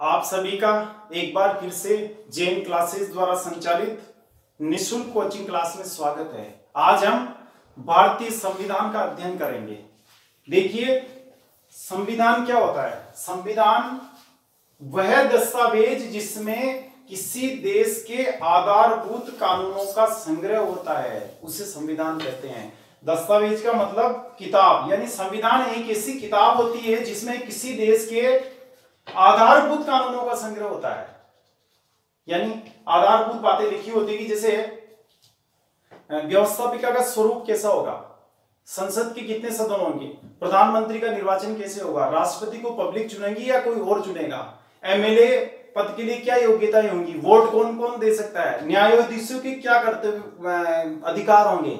आप सभी का एक बार फिर से जेन क्लासेस द्वारा संचालित निशुल्क कोचिंग क्लास में स्वागत है। आज हम भारतीय संविधान का अध्ययन करेंगे। देखिए, संविधान क्या होता है? संविधान वह दस्तावेज़ जिसमें किसी देश के आधारभूत कानूनों का संग्रह होता है, उसे संविधान कहते हैं। दस्तावेज़ का मतलब किताब, यानी संविधान एक ऐसी किताब होती है जिसमें किसी देश के आधारभूत कानूनों का संग्रह होता है। यानी आधारभूत बातें लिखी होती है जैसे व्यवस्थापिका का स्वरूप कैसा होगा? संसद के कितने सदन होंगे? प्रधानमंत्री का निर्वाचन कैसे होगा? राष्ट्रपति को पब्लिक चुनेगी या कोई और चुनेगा? एमएलए पद के लिए क्या योग्यताएँ होंगी? वोट कौन कौन दे सकता है? न्यायाधीशों के क्या कर्तव्य अधिकार होंगे?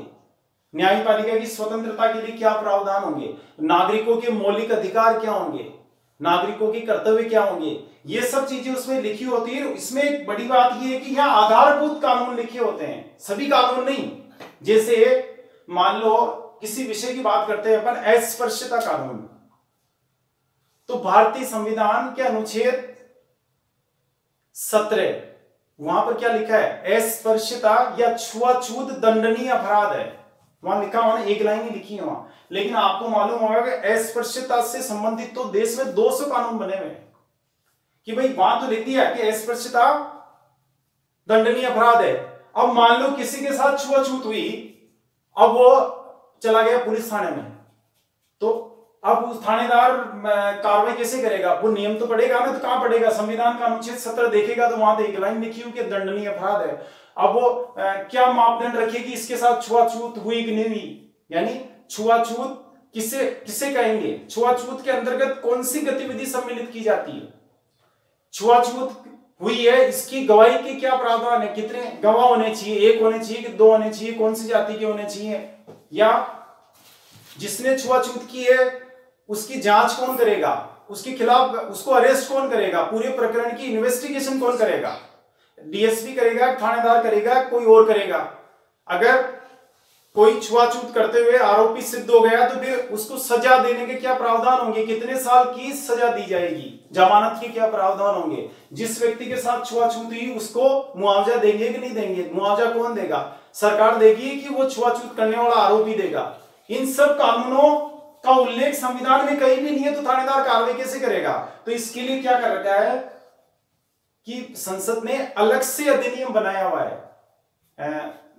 न्यायपालिका की स्वतंत्रता के लिए क्या प्रावधान होंगे? नागरिकों के मौलिक अधिकार क्या होंगे? नागरिकों के कर्तव्य क्या होंगे? ये सब चीज़ें उसमें लिखी होती है। इसमें एक बड़ी बात यह है कि यहाँ आधारभूत कानून लिखे होते हैं। सभी कानून नहीं। जैसे मान लो, किसी विषय की बात करते हैं अपन, अस्पृश्यता कानून। तो भारतीय संविधान के अनुच्छेद सत्रह, वहाँ पर क्या लिखा है? अस्पृश्यता या छुआछूत दंडनीय अपराध है। वहाँ लिखा हुआ एक लाइन ही लिखी है वहाँ। लेकिन आपको मालूम होगा कि अस्पृश्यता से संबंधित तो देश में 200 कानून बने हुए कि भाई वहाँ तो लिख है कि अस्पृश्यता दंडनीय अपराध है। अब मान लो किसी के साथ छुआछूत हुई, अब वो चला गया पुलिस थाने में। अब उस थानेदार कार्रवाई कैसे करेगा? वो नियम तो पड़ेगा ना तो कहाँ पड़ेगा? संविधान का अनुच्छेद सत्र देखेगा तो वहाँ एक लाइन लिखी हुई दंडनीय अपराध है। अब वो क्या मापदंड रखिए कि इसके साथ छुआछूत हुई कि नहीं हुई? यानी छुआछूत किसे किसे कहेंगे? छुआछूत के अंतर्गत कौन सी गतिविधि सम्मिलित की जाती है? छुआछूत हुई है, इसकी गवाही के क्या प्रावधान है? कितने गवाह होने चाहिए? एक होने चाहिए कि दो होने चाहिए? कौन सी जाति के होने चाहिए? या जिसने छुआछूत की है उसकी जाँच कौन करेगा? उसके खिलाफ उसको अरेस्ट कौन करेगा? पूरे प्रकरण की इन्वेस्टिगेशन कौन करेगा? डीएसपी करेगा, थानेदार करेगा, कोई और करेगा? अगर कोई छुआछूत करते हुए आरोपी सिद्ध हो गया तो फिर उसको सजा देने के क्या प्रावधान होंगे? कितने साल की सजा दी जाएगी? जमानत के क्या प्रावधान होंगे? जिस व्यक्ति के साथ छुआछूत हुई, उसको मुआवजा देंगे कि नहीं देंगे? मुआवजा कौन देगा? सरकार देगी कि वो छुआछूत करने वाला आरोपी देगा? इन सब कानूनों का उल्लेख संविधान में कहीं भी नहीं है तो थानेदार कार्रवाई कैसे करेगा? तो इसके लिए क्या कर रखा है कि संसद ने अलग से अधिनियम बनाया हुआ है।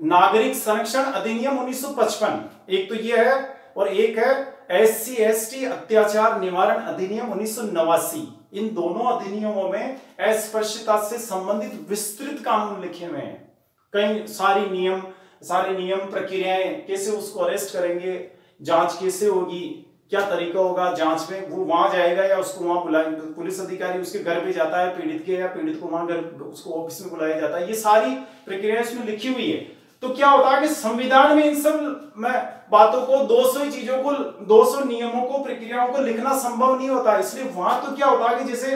नागरिक संरक्षण अधिनियम 1955 एक तो ये है और एक है एस सी टी अत्याचार निवारण अधिनियम उन्नीस सौ नवासी। इन दोनों अधिनियमों में अस्पृश्यता से संबंधित विस्तृत कानून लिखे हुए हैं। कई सारी नियम, सारे नियम प्रक्रियाएँ कैसे उसको अरेस्ट करेंगे जाँच कैसे होगी? क्या तरीका होगा जाँच में? वो वहाँ जाएगा या उसको वहाँ बुलाए पुलिस अधिकारी उसके घर पे जाता है, पीड़ित के या पीड़ित को वहाँ घर, उसको ऑफ़िस में बुलाया जाता है। ये सारी प्रक्रिया इसमें लिखी हुई है। तो क्या होता है कि संविधान में इन सब में बातों को 200 चीज़ों को 200 नियमों को, प्रक्रियाओं को लिखना संभव नहीं होता। इसलिए वहाँ तो क्या होता है कि जैसे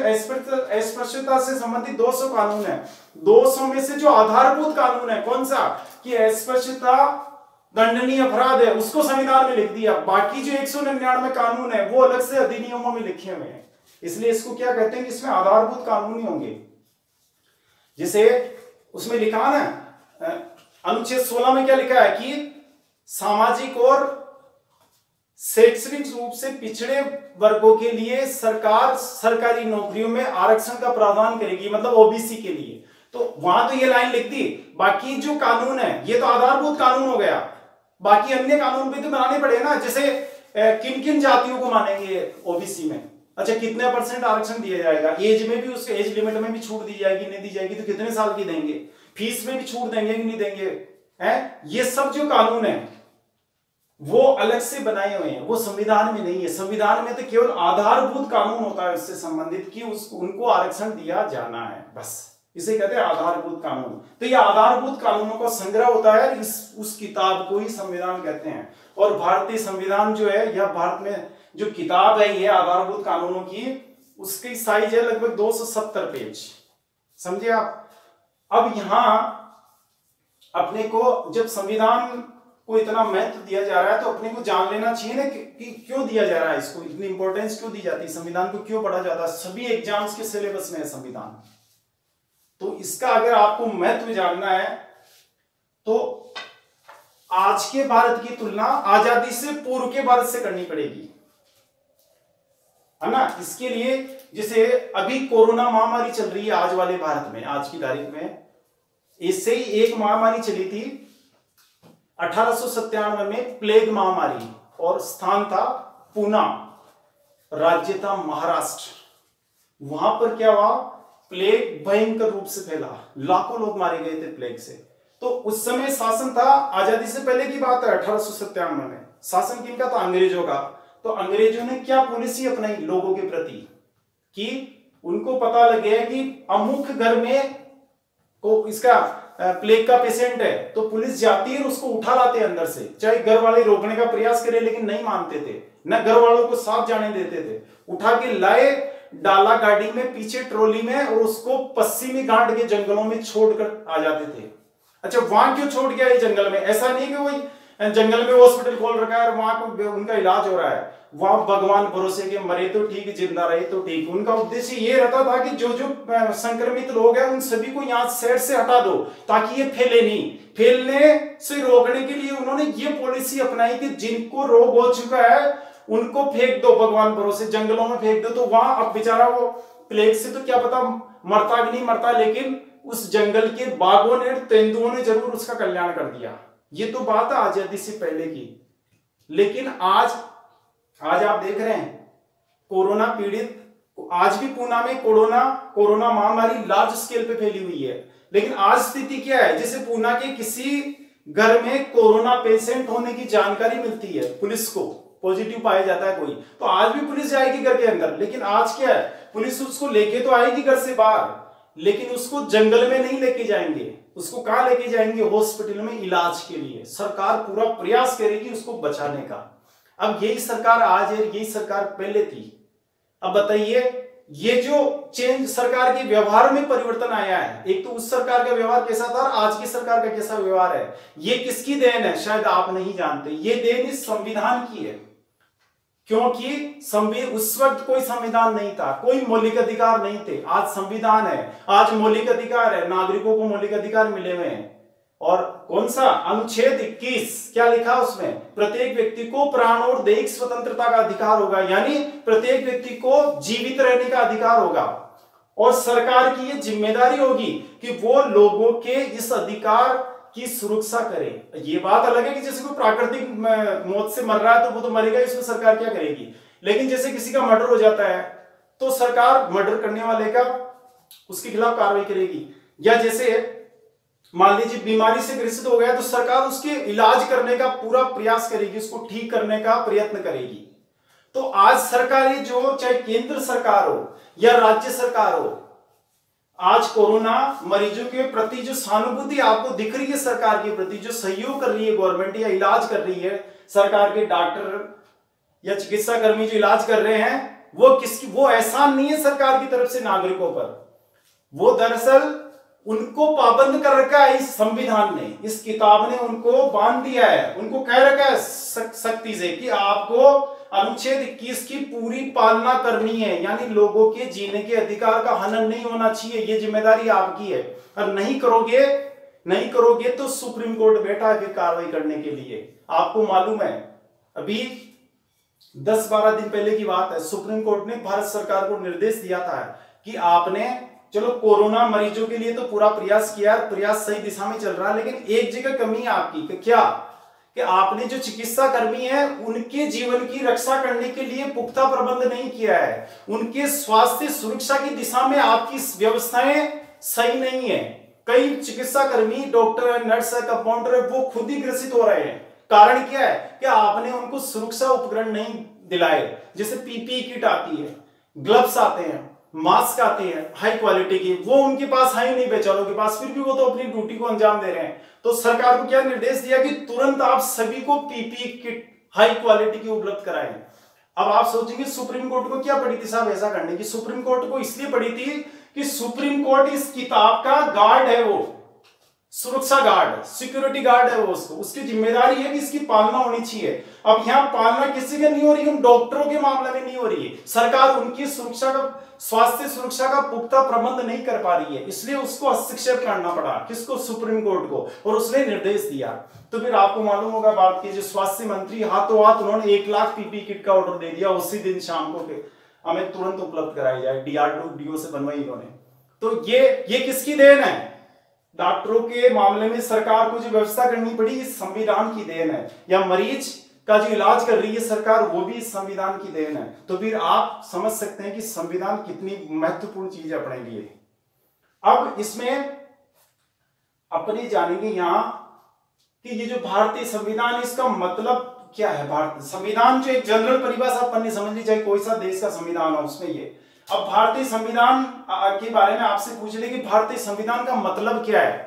अस्पृश्यता से संबंधित 200 कानून है। 200 में से जो आधारभूत कानून है, कौन सा? कि अस्पृश्यता दंडनीय अपराध है, उसको संविधान में लिख दिया। बाकी जो एक सौ निन्यानवे कानून है, वो अलग से अधिनियमों में लिखे हुए हैं। इसलिए इसको क्या कहते हैं कि इसमें आधारभूत कानून ही होंगे। जैसे उसमें लिखा ना अनुच्छेद 16 में क्या लिखा है कि सामाजिक और शैक्षणिक रूप से पिछड़े वर्गों के लिए सरकार सरकारी नौकरियों में आरक्षण का प्रावधान करेगी मतलब ओबीसी के लिए। तो वहाँ तो ये लाइन लिख दी। बाकी जो कानून है, ये तो आधारभूत कानून हो गया। बाकी अन्य कानून भी तो बनाने पड़े ना, जैसे किन किन जातियों को मानेंगे ओबीसी में? अच्छा कितने परसेंट आरक्षण दिया जाएगा? एज में भी उसके एज लिमिट में भी छूट दी जाएगी, नहीं दी जाएगी तो कितने साल की देंगे? फ़ीस में भी छूट देंगे कि नहीं देंगे? है? ये सब जो कानून है, वो अलग से बनाए हुए हैं, वो संविधान में नहीं है। संविधान में तो केवल आधारभूत कानून होता है, उससे संबंधित कि उस, उनको आरक्षण दिया जाना है, बस। इसे कहते हैं आधारभूत कानून। तो ये आधारभूत कानूनों का संग्रह होता है, इस, उस किताब को ही संविधान कहते हैं। और भारतीय संविधान जो है, यह भारत में जो किताब है, ये आधारभूत कानूनों की, उसकी साइज़ है लगभग 270 पेज। समझे आप? अब यहाँ अपने को, जब संविधान को इतना महत्व दिया जा रहा है तो अपने को जान लेना चाहिए ना कि क्यों दिया जा रहा है इसको? इतनी इंपॉर्टेंस क्यों दी जाती है? संविधान को क्यों पढ़ा जाता है? सभी एग्ज़ाम्स के सिलेबस में है संविधान। तो इसका अगर आपको महत्व जानना है तो आज के भारत की तुलना आज़ादी से पूर्व के भारत से करनी पड़ेगी। है ना? इसके लिए जैसे अभी कोरोना महामारी चल रही है आज वाले भारत में, आज की तारीख में इससे ही एक महामारी चली थी, अठारह में प्लेग महामारी, और स्थान था पूना, राज्य था महाराष्ट्र। वहाँ पर क्या हुआ? प्लेग भयंकर रूप से फैला। लाखों लोग मारे गए थे प्लेग से। तो उस समय शासन था, आज़ादी से पहले की बात है, अठारह में। शासन किनका था? अंग्रेज़ों का। तो अंग्रेज़ों ने क्या पॉलिसी अपनाई लोगों के प्रति? कि उनको पता लग गया कि अमुख घर में को इसका प्लेग का पेशेंट है। तो पुलिस जाती है उसको उठा लाते अंदर से। चाहे घर वाले रोकने का प्रयास करे, लेकिन नहीं मानते थे। न घर वालों को साफ़ जाने देते थे। उठा के लाए डाला गाड़ी में, पीछे ट्रोली में और उसको पश्चिमी घाट के जंगलों में छोड़कर आ जाते थे। अच्छा वहाँ क्यों छोड़ गया ये जंगल में? ऐसा नहीं कि वही जंगल में हॉस्पिटल खोल रखा है और वहाँ उनका इलाज हो रहा है। वहाँ भगवान भरोसे के मरे तो ठीक, ज़िंदा रहे तो ठीक। उनका उद्देश्य ये रहता था कि जो जो संक्रमित लोग हैं, उन सभी को यहाँ सेट से हटा दो, ताकि ये फैले नहीं। फैलने से रोकने के लिए उन्होंने ये पॉलिसी अपनाई कि जिनको रोग हो चुका है उनको फेंक दो, भगवान भरोसे, जंगलों में फेंक दो। तो वहाँ अब बेचारा वो प्लेग से तो क्या पता मरता भी नहीं, मरता, लेकिन उस जंगल के बाघों ने, तेंदुओं ने ज़रूर उसका कल्याण कर दिया। ये तो बात है आज़ादी से पहले की। लेकिन आज आज आप देख रहे हैं, कोरोना पीड़ित, आज भी पूना में कोरोना कोरोना महामारी लार्ज स्केल पे फैली हुई है। लेकिन आज स्थिति क्या है? जैसे पूना के किसी घर में कोरोना पेशेंट होने की जानकारी मिलती है, पुलिस को। पॉजिटिव पाया जाता है कोई। तो आज भी पुलिस जाएगी घर के अंदर, लेकिन आज क्या है? पुलिस उसको लेके तो आएगी घर से बाहर, लेकिन उसको जंगल में नहीं लेके जाएँगे। उसको कहा लेके जाएँगे? हॉस्पिटल में इलाज के लिए। सरकार पूरा प्रयास करेगी उसको बचाने का। अब यही सरकार आज है, यही सरकार पहले थी। अब बताइए, ये जो चेंज सरकार के व्यवहार में परिवर्तन आया है, एक तो उस सरकार का व्यवहार कैसा था और आज की सरकार का कैसा व्यवहार है? ये किसकी देन है? शायद आप नहीं जानते। ये देन इस संविधान की है। क्योंकि उस वक्त कोई संविधान नहीं था, कोई मौलिक अधिकार नहीं थे। आज संविधान है, आज मौलिक अधिकार है, नागरिकों को मौलिक अधिकार मिले हुए हैं। और कौन सा? अनुच्छेद 21 क्या लिखा उसमें? प्रत्येक व्यक्ति को प्राण और दैहिक स्वतंत्रता का अधिकार होगा, यानी प्रत्येक व्यक्ति को जीवित रहने का अधिकार होगा। और सरकार की ये ज़िम्मेदारी होगी कि वो लोगों के इस अधिकार की सुरक्षा करे। ये बात अलग है कि जैसे कोई प्राकृतिक मौत से मर रहा है तो वो तो मरेगा इसमें सरकार क्या करेगी? लेकिन जैसे किसी का मर्डर हो जाता है तो सरकार मर्डर करने वाले का उसके खिलाफ कार्रवाई करेगी। या जैसे मान लीजिए बीमारी से ग्रसित हो गया तो सरकार उसके इलाज करने का पूरा प्रयास करेगी, उसको ठीक करने का प्रयत्न करेगी। तो आज सरकारी जो, चाहे केंद्र सरकार हो या राज्य सरकार हो आज कोरोना मरीजों के प्रति जो सहानुभूति आपको दिख रही है सरकार के प्रति, जो सहयोग कर रही है गवर्नमेंट या इलाज कर रही है, सरकार के डॉक्टर या चिकित्सा कर्मी जो इलाज कर रहे हैं, वो किसकी, वो एहसान नहीं है सरकार की तरफ़ से नागरिकों पर। वो दरअसल उनको पाबंद कर रखा है इस संविधान ने, इस किताब ने उनको बाँध दिया है। उनको कह रखा है सख्ती से कि आपको अनुच्छेद 21 की पूरी पालना करनी है, यानी लोगों के जीने के अधिकार का हनन नहीं होना चाहिए, ये ज़िम्मेदारी आपकी है। और नहीं करोगे नहीं करोगे तो सुप्रीम कोर्ट बैठा है कार्रवाई करने के लिए। आपको मालूम है, अभी 10-12 दिन पहले की बात है, सुप्रीम कोर्ट ने भारत सरकार को निर्देश दिया था कि आपने, चलो कोरोना मरीजों के लिए तो पूरा प्रयास किया, प्रयास सही दिशा में चल रहा है लेकिन एक जगह कमी है आपकी क्या? कि आपने जो चिकित्सा कर्मी है, उनके जीवन की रक्षा करने के लिए पुख्ता प्रबंध नहीं किया है। उनके स्वास्थ्य सुरक्षा की दिशा में आपकी व्यवस्थाएँ सही नहीं है। कई चिकित्सा कर्मी, डॉक्टर है नर्स है कंपाउंडर है वो खुद ही ग्रसित हो रहे हैं। कारण क्या है? कि आपने उनको सुरक्षा उपकरण नहीं दिलाए, जैसे पीपी किट आती है, ग्लव्स आते हैं, मास्क आते हैं, हाई क्वालिटी की, वो उनके पास है ही नहीं, बेचारों के पास। फिर भी वो तो अपनी ड्यूटी को अंजाम दे रहे हैं। तो सरकार को क्या निर्देश दिया कि तुरंत आप सभी को पीपी किट हाई क्वालिटी की उपलब्ध कराएँ। अब आप सोचेंगे सुप्रीम कोर्ट को क्या पड़ी थी साहब ऐसा करने की? सुप्रीम कोर्ट को इसलिए पड़ी थी कि सुप्रीम कोर्ट इस किताब का गार्ड है वो। सुरक्षा गार्ड सिक्योरिटी गार्ड है वो उसको। उसकी ज़िम्मेदारी है कि इसकी पालना होनी चाहिए। अब यहाँ पालना किसी के नहीं हो रही है डॉक्टरों के मामले में नहीं हो रही है। सरकार उनकी सुरक्षा का स्वास्थ्य सुरक्षा का पुख्ता प्रबंध नहीं कर पा रही है, इसलिए उसको हस्तक्षेप करना पड़ा। किसको? सुप्रीम कोर्ट को, और उसने निर्देश दिया। तो फिर आपको मालूम होगा, बात की जो स्वास्थ्य मंत्री हाथों हाथ उन्होंने एक लाख पीपी किट का ऑर्डर दे दिया उसी दिन शाम को हमें तुरंत उपलब्ध कराई जाए डीआरडीओ से बनवाई इन्होंने। तो ये ये किसकी देन है? डॉक्टरों के मामले में सरकार को जो व्यवस्था करनी पड़ी संविधान की देन है। या मरीज़ का जो इलाज कर रही है सरकार, वो भी संविधान की देन है। तो फिर आप समझ सकते हैं कि संविधान कितनी महत्वपूर्ण चीज़ है अपने लिए अब इसमें अपने जानेंगे यहाँ कि ये जो भारतीय संविधान इसका मतलब क्या है? भारत संविधान जो एक जनरल परिभाषा अपन ने समझ ली चाहे कोई सा देश का संविधान हो उसमें ये। अब भारतीय संविधान के बारे में आपसे पूछ ले कि भारतीय संविधान का मतलब क्या है?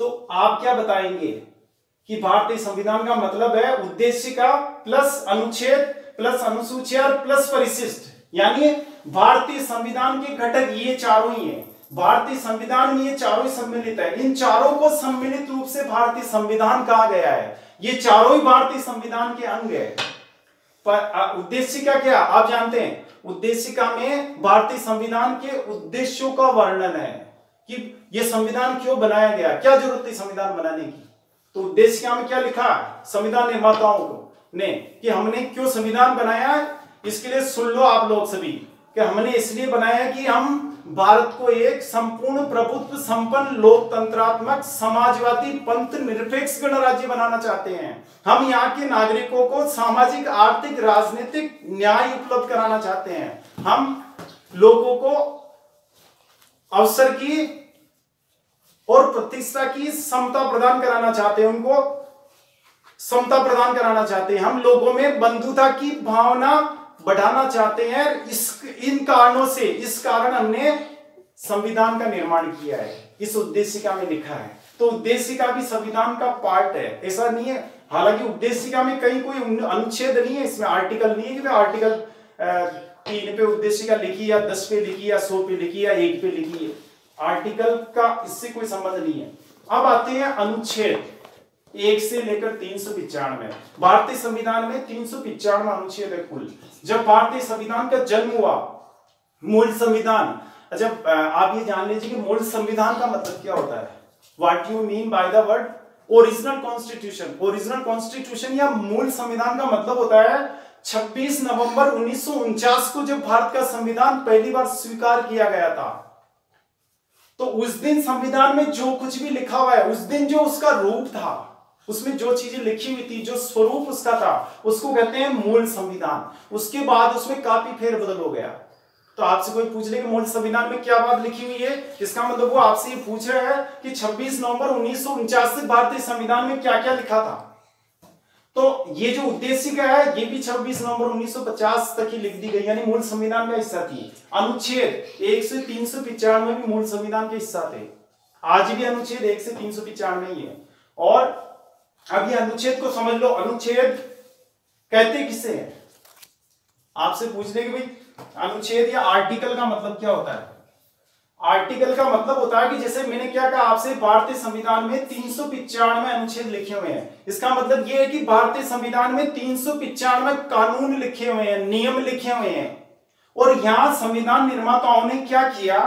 तो आप क्या बताएँगे? कि भारतीय संविधान का मतलब है उद्देश्य का प्लस अनुच्छेद प्लस अनुसूचिया प्लस परिशिष्ट। यानी भारतीय संविधान के घटक ये चारों ही है। भारतीय संविधान में ये चारों ही सम्मिलित है। इन चारों को सम्मिलित रूप से भारतीय संविधान कहा गया है। ये चारों ही भारतीय संविधान के अंग है। पर उद्देश्य का क्या? आप जानते हैं उद्देशिका में भारतीय संविधान के उद्देश्यों का वर्णन है कि यह संविधान क्यों बनाया गया? क्या ज़रूरत थी संविधान बनाने की? तो उद्देशिका में क्या लिखा? संविधान निर्माताओं को। ने, कि हमने क्यों संविधान बनाया इसके लिए सुन लो आप लोग सभी, कि हमने इसलिए बनाया कि हम भारत को एक संपूर्ण प्रभुत्व, संपन्न, लोकतंत्रात्मक, समाजवादी, पंथ निरपेक्ष गणराज्य बनाना चाहते हैं। हम यहाँ के नागरिकों को सामाजिक, आर्थिक, राजनीतिक न्याय उपलब्ध कराना चाहते हैं। हम लोगों को अवसर की और प्रतिष्ठा की समता प्रदान कराना चाहते हैं उनको, समता प्रदान कराना चाहते हैं। हम लोगों में बंधुता की भावना बढ़ाना चाहते हैं। इस, इन कारणों से, इस कारण हमने संविधान का निर्माण किया है। इस उद्देशिका में लिखा है। तो उद्देशिका भी संविधान का पार्ट है। ऐसा नहीं है। हालाँकि उद्देशिका में कहीं कोई अनुच्छेद नहीं है। इसमें आर्टिकल नहीं है कि आर्टिकल तीन पे उद्देशिका लिखी या दस पे लिखी या सौ पे लिखी या एक पे लिखी है। आर्टिकल का इससे कोई संबंध नहीं है। अब आते हैं अनुच्छेद। एक से लेकर तीन सौ पिचानवे। भारतीय संविधान में तीन सौ पिचानवे अनुच्छेद है कुल। जब भारतीय संविधान का जन्म हुआ, मूल संविधान, जब आप ये जान लीजिए कि मूल संविधान का मतलब क्या होता है? What you mean by the word original constitution original constitution या मूल संविधान का मतलब होता है 26 नवंबर उन्नीस सौ उनचास को जब भारत का संविधान पहली बार स्वीकार किया गया था तो उस दिन संविधान में जो कुछ भी लिखा हुआ है, उस दिन जो उसका रूप था, उसमें जो चीज़ें लिखी हुई थी, जो स्वरूप उसका था, उसको कहते हैं मूल संविधान। उसके बाद उसमें काफ़ी फेरबदल हो गया। तो आपसे कोई पूछ ले कि मूल संविधान में क्या बात लिखी हुई है? इसका मतलब वो आपसे ये पूछ रहे हैं कि 26 नवंबर उन्नीस से भारतीय संविधान में क्या क्या लिखा था। तो ये जो उद्देश्य का है, ये भी 26 नवंबर 1950 तक ही लिख दी गई, यानी मूल संविधान का हिस्सा थी। अनुच्छेद एक से तीन सौ पिचानवे भी मूल संविधान के हिस्सा थे। आज भी अनुच्छेद एक से तीन सौ पिचानवे ही है। और अब ये अनुच्छेद को समझ लो, अनुच्छेद कहते किसे हैं? आपसे पूछ लेंगे भाई, अनुच्छेद या आर्टिकल का मतलब क्या होता है? आर्टिकल का मतलब होता है कि जैसे मैंने क्या कहा, आपसे भारतीय संविधान में तीन सौ अनुच्छेद लिखे हुए हैं। इसका मतलब यह है कि भारतीय संविधान में तीन कानून लिखे हुए हैं, नियम लिखे हुए हैं। और यहाँ संविधान निर्माताओं ने क्या किया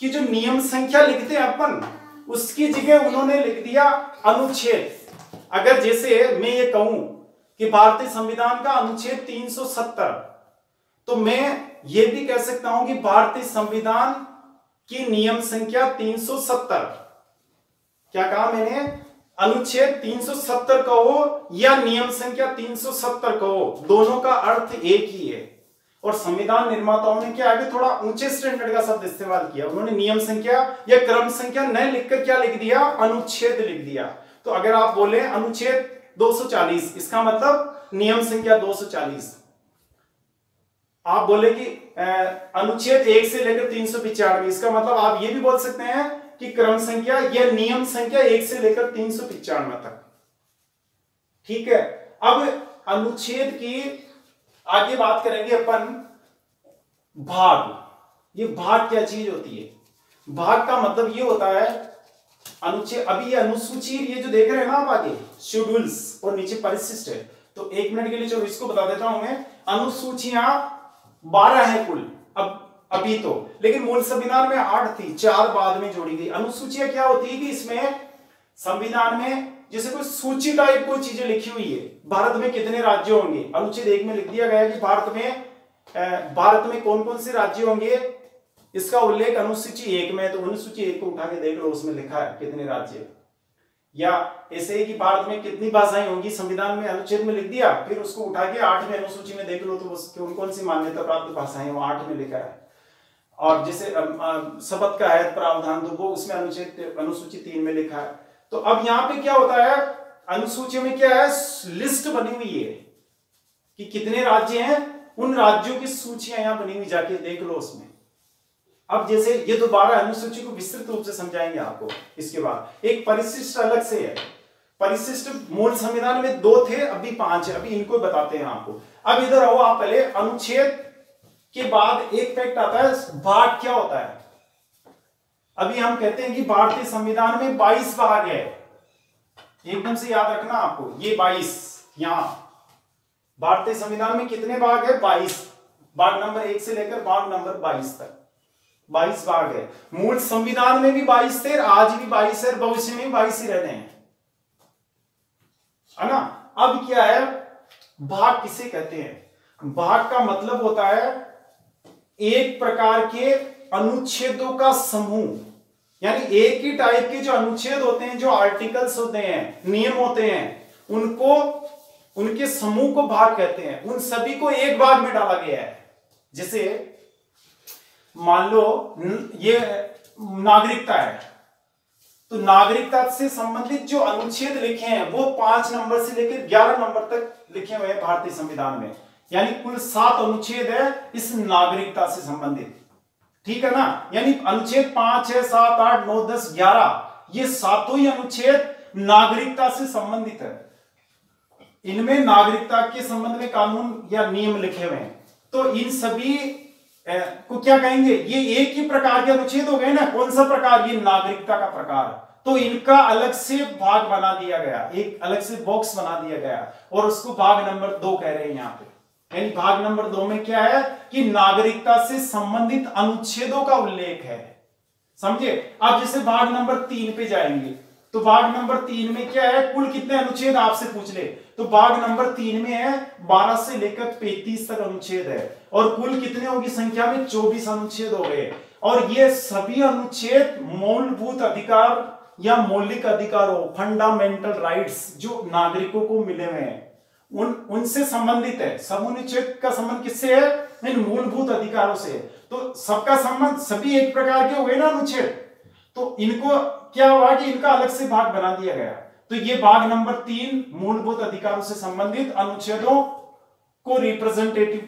कि जो नियम संख्या लिखते हैं अपन, उसकी जगह उन्होंने लिख दिया अनुच्छेद। अगर जैसे मैं ये कहूँ कि भारतीय संविधान का अनुच्छेद 370 तो मैं ये भी कह सकता हूँ कि भारतीय संविधान की नियम संख्या 370 क्या कहा मैंने? अनुच्छेद 370 कहो या नियम संख्या 370 कहो, दोनों का अर्थ एक ही है। और संविधान निर्माताओं ने क्या आगे थोड़ा ऊँचे स्टैंडर्ड का शब्द इस्तेमाल किया? उन्होंने नियम संख्या या क्रम संख्या न लिखकर क्या लिख दिया? अनुच्छेद लिख दिया। तो अगर आप बोले अनुच्छेद 240 इसका मतलब नियम संख्या 240 आप बोले कि अनुच्छेद एक से लेकर तीन सौ पिचानवे, इसका मतलब आप ये भी बोल सकते हैं कि क्रम संख्या या नियम संख्या एक से लेकर तीन सौ पिचानवे तक। ठीक है? अब अनुच्छेद की आगे बात करेंगे अपन भाग। ये भाग क्या चीज़ होती है? भाग का मतलब ये होता है, अनुच्छेद, अभी ये अनुसूची ये जो देख रहे हैं ना आप आगे शेड्यूल्स और नीचे परिशिष्ट है। तो एक मिनट के लिए जो इसको बता देता हूँ मैं। अनुसूचियाँ बारह है कुल, अब, अभी तो। लेकिन मूल संविधान में आठ थी, चार बाद में जोड़ी गई। अनुसूचियाँ क्या होती है कि इसमें? संविधान में जैसे कोई सूची टाइप कोई चीज़ें लिखी हुई है, भारत में कितने राज्य होंगे? अनुच्छेद एक में लिख दिया गया कि भारत में भारत में कौन कौन से राज्य होंगे? इसका उल्लेख अनुसूची एक में तो अनुसूची एक को उठा के देख लो, उसमें लिखा है कितने राज्य। या ऐसे ही कि भारत में कितनी भाषाएँ होंगी, संविधान में अनुच्छेद में लिख दिया, फिर उसको उठा के आठ में अनुसूची में देख लो तो कौन कौन सी मान्यता प्राप्त भाषाएँ वो आठ में लिखा है। और जैसे शपथ का है, प्रावधान तो वो उसमें अनुच्छेद, अनुसूची तीन में लिखा है। तो अब यहाँ पे क्या होता है, अनुसूची में क्या है, लिस्ट बनी हुई है कि कितने राज्य हैं, उन राज्यों की सूचियाँ यहाँ बनी हुई जाके देख लो उसमें। अब जैसे ये दोबारा अनुसूची को विस्तृत रूप से समझाएँगे आपको, इसके बाद। एक परिशिष्ट अलग से है। परिशिष्ट मूल संविधान में दो थे, अभी पाँच है। अभी इनको बताते हैं आपको। अब इधर आओ आप पहले, अनुच्छेद के बाद एक फैक्ट आता है भाग क्या होता है? अभी हम कहते हैं कि भारतीय संविधान में 22 भाग है। एकदम से याद रखना आपको, ये 22 यहाँ। भारतीय संविधान में कितने भाग है? 22 भाग नंबर एक से लेकर भाग नंबर 22 तक। 22 भाग है मूल संविधान में भी 22 थे आज भी 22 है भविष्य में भी 22 ही रहने हैं। है ना? अब क्या है? भाग किसे कहते हैं? भाग का मतलब होता है एक प्रकार के अनुच्छेदों का समूह। यानी एक ही टाइप के जो अनुच्छेद होते हैं, जो आर्टिकल्स होते हैं, नियम होते हैं, उनको, उनके समूह को भाग कहते हैं। उन सभी को एक भाग में डाला गया है। जैसे मान लो, ये नागरिकता है। तो नागरिकता से संबंधित जो अनुच्छेद लिखे हैं, वो पाँच नंबर से लेकर ग्यारह नंबर तक लिखे हुए हैं भारतीय संविधान में। यानी कुल सात अनुच्छेद है इस नागरिकता से संबंधित। ठीक है ना? यानी अनुच्छेद पाँच है सात, आठ, नौ, दस, ग्यारह, ये सातों ही अनुच्छेद नागरिकता से संबंधित है। इनमें नागरिकता के संबंध में कानून या नियम लिखे हुए हैं। तो इन सभी को क्या कहेंगे? ये एक ही प्रकार के अनुच्छेद हो गए ना? कौन सा प्रकार? ये नागरिकता का प्रकार। तो इनका अलग से भाग बना दिया गया। एक अलग से बॉक्स बना दिया गया। और उसको भाग नंबर दो कह रहे हैं यहाँ पे। यानी भाग नंबर दो में क्या है? कि नागरिकता से संबंधित अनुच्छेदों का उल्लेख है। समझे? आप जैसे भाग नंबर तीन पे जाएँगे। तो भाग नंबर तीन में क्या है? कुल कितने अनुच्छेद? आपसे पूछ ले। तो भाग नंबर तीन में है, बारह से लेकर पैतीस तक अनुच्छेद है। और कुल कितने होगी संख्या में? चौबीस अनुच्छेद हो गए। और ये सभी अनुच्छेद मूलभूत अधिकार या मौलिक अधिकारों फंडामेंटल राइट्स जो नागरिकों को मिले हुए हैं। उन, उनसे संबंधित है। सब समुनिच्छेद का संबंध किससे है? इन मूलभूत अधिकारों से। तो सबका संबंध सभी एक प्रकार के हो गए ना अनुच्छेद? तो इनको क्या हुआ कि इनका अलग से भाग बना दिया गया। तो ये भाग नंबर तीन मूलभूत अधिकारों से संबंधित अनुच्छेदों को रिप्रेजेंटेटिव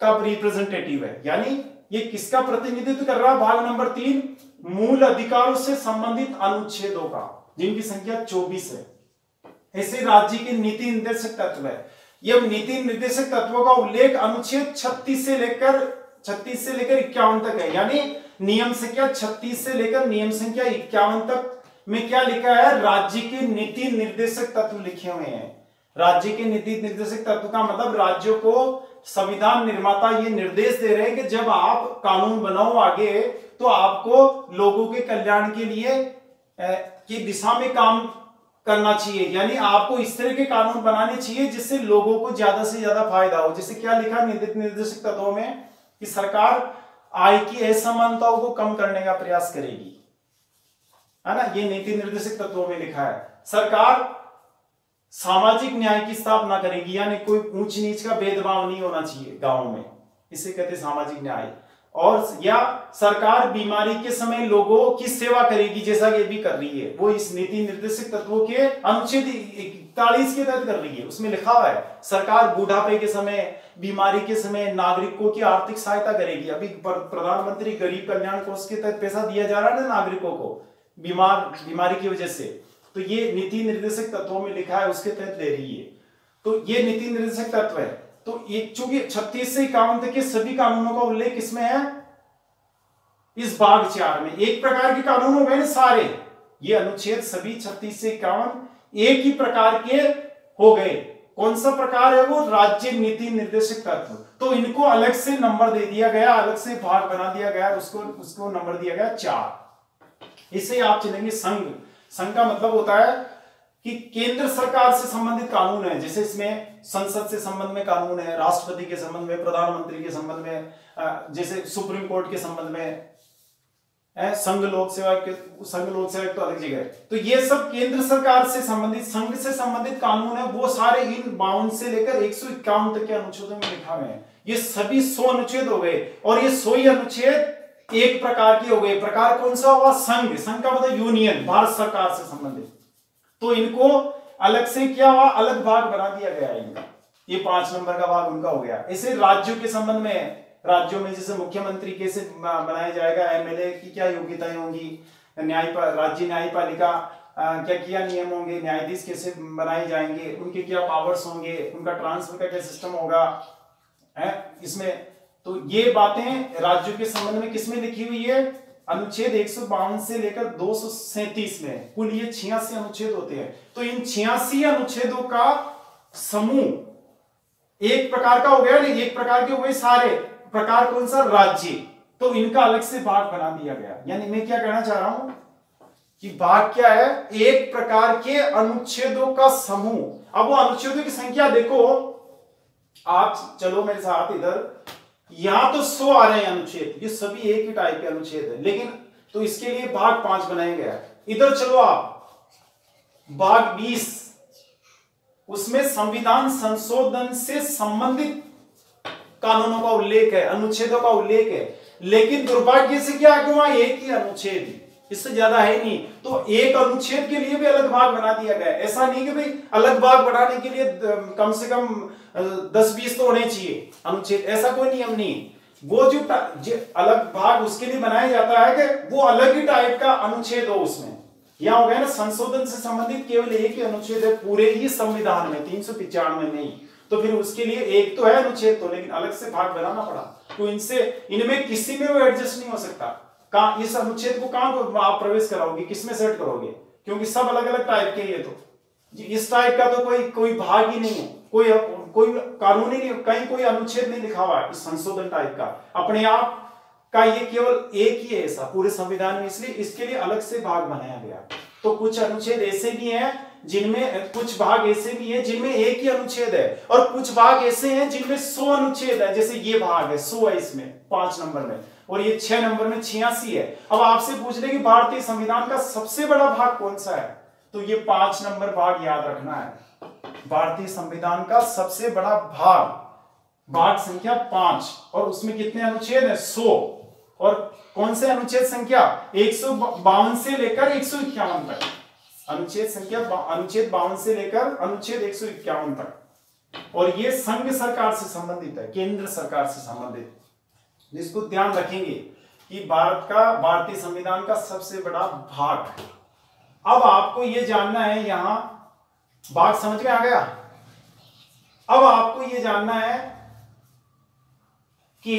का रिप्रेजेंटेटिव है। यानी ये किसका प्रतिनिधित्व कर रहा है? भाग नंबर तीन मूल अधिकारों से संबंधित अनुच्छेदों का, जिनकी संख्या 24 है। ऐसे राज्य के नीति निर्देशक तत्व है। ये नीति निर्देशक तत्वों का उल्लेख अनुच्छेद 36 से लेकर 36 से लेकर इक्यावन तक है। यानी नियम संख्या 36 से लेकर नियम संख्या इक्यावन तक में क्या लिखा है? राज्य के नीति निर्देशक तत्व लिखे हुए हैं। राज्य के नीति निर्देशक तत्व का मतलब राज्यों को संविधान निर्माता ये निर्देश दे रहे हैं कि जब आप कानून बनाओ आगे तो आपको लोगों के कल्याण के लिए की दिशा में काम करना चाहिए। यानी आपको इस तरह के कानून बनाने चाहिए जिससे लोगों को ज़्यादा से ज़्यादा फ़ायदा हो। जैसे क्या लिखा निर्देशक तत्वों में कि सरकार आय की असमानताओं को कम करने का प्रयास करेगी। है ना? ये नीति निर्देशक तत्वों में लिखा है। सरकार सामाजिक न्याय की स्थापना करेगी, यानी कोई ऊंच नीच का भेदभाव नहीं होना चाहिए गाँव में। इसे कहते सामाजिक न्याय। और या सरकार बीमारी के समय लोगों की सेवा करेगी, जैसा कि भी कर रही है। वो इस नीति निर्देशक तत्वों के अनुच्छेद इकतालीस के तहत कर रही है। उसमें लिखा हुआ है, सरकार बुढ़ापे के समय, बीमारी के समय नागरिकों की आर्थिक सहायता करेगी। अभी प्रधानमंत्री गरीब कल्याण कोष के तहत पैसा दिया जा रहा है ना नागरिकों को? बीमार, बीमारी की वजह से। तो ये नीति निर्देशक तत्वों में लिखा है, उसके तहत ले रही है। तो ये नीति निर्देशक तत्व है। तो एक चूँकि छत्तीस से इक्यावन तक के सभी कानूनों का उल्लेख इसमें है? इस भाग चार में। एक प्रकार के कानून हो गए ना सारे। ये अनुच्छेद सभी छत्तीस से इक्यावन एक ही प्रकार के हो गए। कौन सा प्रकार है वो? राज्य नीति निर्देशक तत्व। तो इनको अलग से नंबर दे दिया गया, अलग से भाग बना दिया गया उसको उसको नंबर दिया गया चार। इसे आप चलेंगे संघ। संघ का मतलब होता है कि केंद्र सरकार से संबंधित कानून है, जैसे इसमें संसद से संबंध में कानून है, राष्ट्रपति के संबंध में, प्रधानमंत्री के संबंध में जैसे सुप्रीम कोर्ट के संबंध में संघ लोक सेवा के, संघ लोक सेवा तो अलग जगह है। तो ये सब केंद्र सरकार से संबंधित, संघ से संबंधित कानून है, वो सारे इन बावन से लेकर एक सौ इक्यावन तक के अनुच्छेदों में लिखा हुआ है। ये सभी सौ अनुच्छेद हो गए और ये सौ ही अनुच्छेद एक प्रकार के हो गए प्रकार कौन सा हुआ? संघ। संघ का मतलब यूनियन, भारत सरकार से संबंधित। तो इनको अलग से क्या हुआ? अलग भाग बना दिया गया इनका। ये पाँच नंबर का भाग उनका हो गया। इसे राज्यों के संबंध में, राज्यों में जैसे मुख्यमंत्री कैसे बनाया जाएगा, एमएलए की क्या योग्यताएँ होंगी? न्याय राज्य न्यायपालिका क्या क्या नियम होंगे? न्यायाधीश कैसे बनाए जाएँगे? उनके क्या पावर्स होंगे? उनका ट्रांसफ़र का क्या सिस्टम होगा? है? इसमें तो ये बातें राज्यों के संबंध में किसमें लिखी हुई है? अनुच्छेद एक सौ बावन से लेकर दो सौ सैंतीस में। कुल ये छियासी अनुच्छेद होते हैं। तो इन छियासी अनुच्छेदों का समूह एक प्रकार का हो गया नहीं एक प्रकार के हो गए सारे। प्रकार कौन सा? राज्य। तो इनका अलग से भाग बना दिया गया। यानी मैं क्या कहना चाह रहा हूँ कि भाग क्या है? एक प्रकार के अनुच्छेदों का समूह। अब वो अनुच्छेदों की संख्या देखो। आप चलो मेरे साथ इधर। यहाँ तो सो आ रहे हैं अनुच्छेद, ये सभी एक ही टाइप के अनुच्छेद है। लेकिन तो इसके लिए भाग पाँच बनाया गया इधर चलो आप। भाग बीस। उसमें संविधान संशोधन से संबंधित कानूनों का उल्लेख है, अनुच्छेदों का उल्लेख है। लेकिन दुर्भाग्य से क्या है वहाँ एक ही अनुच्छेद। इससे ज़्यादा है नहीं। तो एक अनुच्छेद के लिए भी अलग भाग बना दिया गया ऐसा नहीं कि भाई अलग भाग बनाने के लिए कम से कम दस बीस तो होने चाहिए अनुच्छेद। ऐसा कोई नियम नहीं वो जो, जो अलग भाग उसके लिए बनाया जाता है कि वो अलग ही टाइप का अनुच्छेद हो उसमें। यहाँ हो गया ना संशोधन से संबंधित केवल एक ही अनुच्छेद है पूरे ही संविधान में तीन सौ पिचानवे में ही तो फिर उसके लिए एक तो है अनुच्छेद तो लेकिन अलग से भाग बनाना पड़ा। तो इनसे इनमें किसी में वो एडजस्ट नहीं हो सकता। कहा इस अनुच्छेद को कहाँ आप प्रवेश कराओगे? किसमें सेट करोगे? क्योंकि सब अलग अलग टाइप के ये तो। इस टाइप का तो कोई कोई भाग ही नहीं है। कोई कोई कानून ही नहीं, कहीं कोई अनुच्छेद नहीं लिखा हुआ है इस संशोधन टाइप का। अपने आप का ये केवल एक ही है ऐसा, पूरे संविधान में इसलिए इसके लिए अलग से भाग बनाया गया। तो कुछ अनुच्छेद ऐसे भी हैं जिनमें, कुछ भाग ऐसे भी हैं जिनमें एक ही अनुच्छेद है और कुछ भाग ऐसे हैं जिनमें सौ अनुच्छेद है। जैसे ये भाग है, सो है इसमें, पाँच नंबर में। और ये छह नंबर में छियासी है। अब आपसे पूछ रहे कि भारतीय संविधान का सबसे बड़ा भाग कौन सा है? तो ये पाँच नंबर भाग याद रखना है। भारतीय संविधान का सबसे बड़ा भाग भाग संख्या पाँच, और उसमें कितने अनुच्छेद है? सौ। और कौन से अनुच्छेद संख्या? एक सौ बावन से लेकर एक सौ इक्यावन तक। अनुच्छेद संख्या अनुच्छेद बावन से लेकर अनुच्छेद एक सौ इक्यावन तक। और ये संघ सरकार से संबंधित है, केंद्र सरकार से संबंधित। इसको ध्यान रखेंगे कि भारत का, भारतीय संविधान का सबसे बड़ा भाग अब आपको यह जानना है यहाँ, भाग समझ में आ गया? अब आपको यह जानना है कि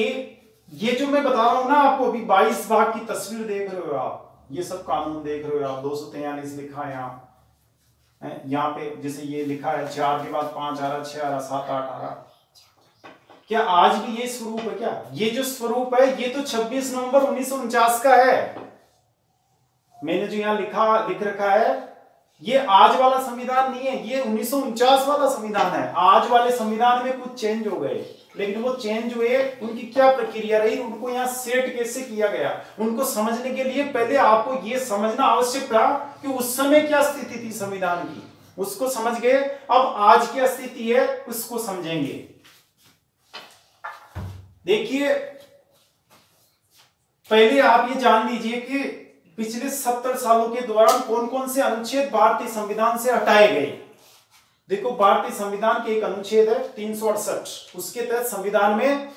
ये जो मैं बता रहा हूँ ना आपको, अभी 22 भाग की तस्वीर देख रहे हो आप, ये सब कानून देख रहे हो आप, दो सौ तैयालीस लिखा है यहाँ। यहाँ पे जैसे ये लिखा है, चार के बाद पाँच आ रहा, छह आ रहा, सात आठ आ रहा। क्या आज भी ये स्वरूप है क्या? ये जो स्वरूप है, ये तो 26 नवंबर उन्नीस सौ उनचास का है। मैंने जो यहाँ लिखा, लिख रखा है, ये आज वाला संविधान नहीं है, ये उन्नीस सौ उनचास वाला संविधान है। आज वाले संविधान में कुछ चेंज हो गए, लेकिन वो चेंज हुए, उनकी क्या प्रक्रिया रही, उनको यहाँ सेट कैसे किया गया? उनको समझने के लिए पहले आपको ये समझना आवश्यक था कि उस समय क्या स्थिति थी संविधान की। उसको समझ गए, अब आज क्या स्थिति है, उसको समझेंगे। देखिए, पहले आप ये जान लीजिए कि पिछले सत्तर सालों के दौरान कौन कौन से अनुच्छेद भारतीय संविधान से हटाए गए? देखो, भारतीय संविधान के एक अनुच्छेद है तीन सौ अड़सठ। उसके तहत संविधान में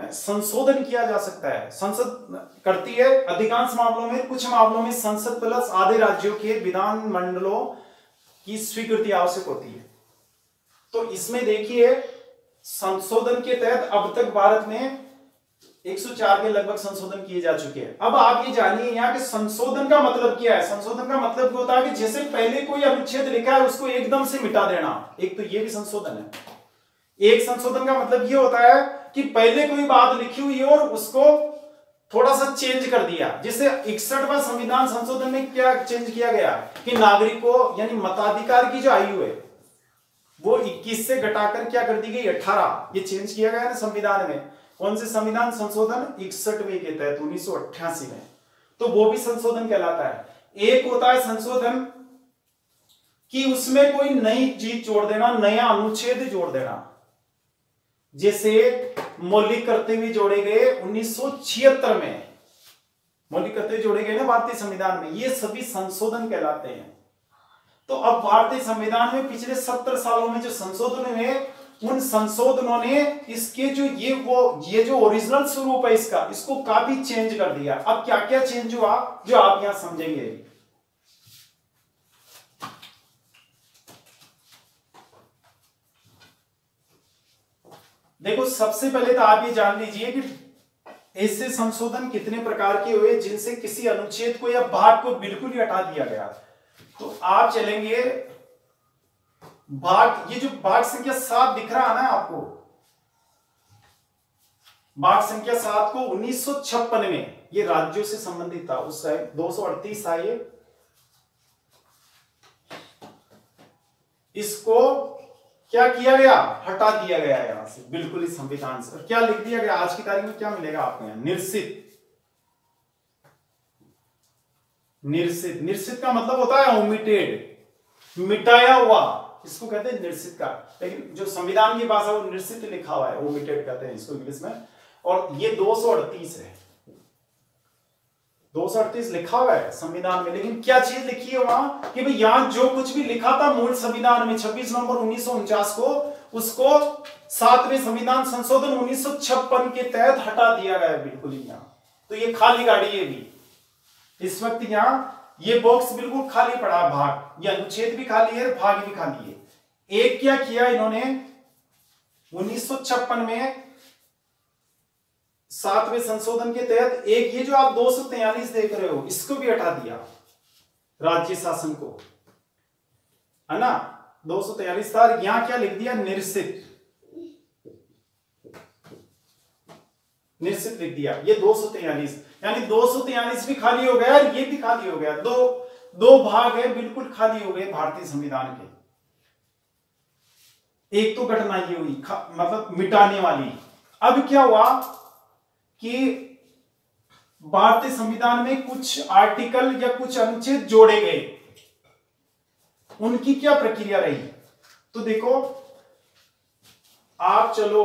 संशोधन किया जा सकता है। संसद करती है। अधिकांश मामलों में, कुछ मामलों में संसद प्लस आधे राज्यों के विधान मंडलों की स्वीकृति आवश्यक होती है। तो इसमें देखिए संशोधन के तहत अब तक भारत में 104 के लगभग संशोधन किए जा चुके हैं। अब आप ये जानिए यहाँ के संशोधन का मतलब क्या है? संशोधन का मतलब होता है कि जैसे पहले कोई अनुच्छेद लिखा है, उसको एकदम से मिटा देना। एक तो ये भी संशोधन है। एक संशोधन का मतलब ये होता है कि पहले कोई बात लिखी हुई है और उसको थोड़ा सा चेंज कर दिया। जिससे इकसठवा संविधान संशोधन में क्या चेंज किया गया कि नागरिकों, यानी मताधिकार की जो आयु है वो 21 से घटाकर क्या कर दी गई? 18 ये चेंज किया गया ना संविधान में। कौन से संविधान? संशोधन इकसठवे के तहत, उन्नीस सौ अट्ठासी में। तो वो भी संशोधन कहलाता है। एक होता है संशोधन कि उसमें कोई नई चीज़ जोड़ देना, नया अनुच्छेद जोड़ देना। जैसे मौलिक करते हुए जोड़े गए उन्नीस सौ छिहत्तर में। मौलिक करते हुए जोड़े गए ना भारतीय संविधान में। ये सभी संशोधन कहलाते हैं। तो अब भारतीय संविधान में पिछले सत्तर सालों में जो संशोधन हुए, उन संशोधनों ने इसके जो ये वो, ये जो ओरिजिनल स्वरूप है इसका, इसको काफ़ी चेंज कर दिया। अब क्या क्या चेंज हुआ, जो आप यहाँ समझेंगे? देखो, सबसे पहले तो आप ये जान लीजिए कि ऐसे संशोधन कितने प्रकार के हुए, जिनसे किसी अनुच्छेद को या भाग को बिल्कुल ही हटा दिया गया। तो आप चलेंगे भाग ये जो भाग संख्या सात दिख रहा है ना आपको भाग संख्या सात को उन्नीस सौ छप्पन में, ये राज्यों से संबंधित था, उस दो सौ अड़तीस था ये इसको क्या किया गया? हटा दिया गया यहाँ से, बिल्कुल इस संविधान से। और क्या लिख दिया गया? आज की तारीख में क्या मिलेगा आपको यहाँ? निर्सित। निर्सित। निर्सित का मतलब होता है ओमिटेड मिटाया हुआ। इसको कहते हैं निर्सित का। लेकिन जो संविधान की भाषा वो निर्सित लिखा हुआ है ओमिटेड कहते हैं इसको इंग्लिश में। और ये दो सौ अड़तीस है। दो सौ अड़तीस लिखा हुआ है संविधान में। लेकिन क्या चीज़ लिखी है वहाँ? कि भाई यहाँ जो कुछ भी लिखा था मूल संविधान में 26 नवंबर उन्नीस सौ उनचास को, उसको सातवें संविधान संशोधन उन्नीस सौ छप्पन के तहत हटा दिया गया है बिल्कुल यहाँ। तो ये खाली गाड़ी है भी इस वक्त यहाँ ये बॉक्स बिल्कुल खाली पड़ा भाग। ये अनुच्छेद भी खाली है, भाग भी खाली है। एक क्या किया इन्होंने? उन्नीस सौ छप्पन में सातवें संशोधन के तहत एक ये जो आप दो देख रहे हो, इसको भी हटा दिया राज्य शासन को। है ना? दो सौ तैयलीस था यहाँ क्या लिख दिया? निर्सित। निर्सित लिख दिया। ये दो सौ तैयलीस। यानी दो सौ तैयलीस भी खाली हो गया और ये भी खाली हो गया। दो दो भाग है, बिल्कुल खाली हो गए भारतीय संविधान के। एक तो घटना ये हुई मतलब मिटाने वाली। अब क्या हुआ कि भारतीय संविधान में कुछ आर्टिकल या कुछ अनुच्छेद जोड़े गए। उनकी क्या प्रक्रिया रही? तो देखो, आप चलो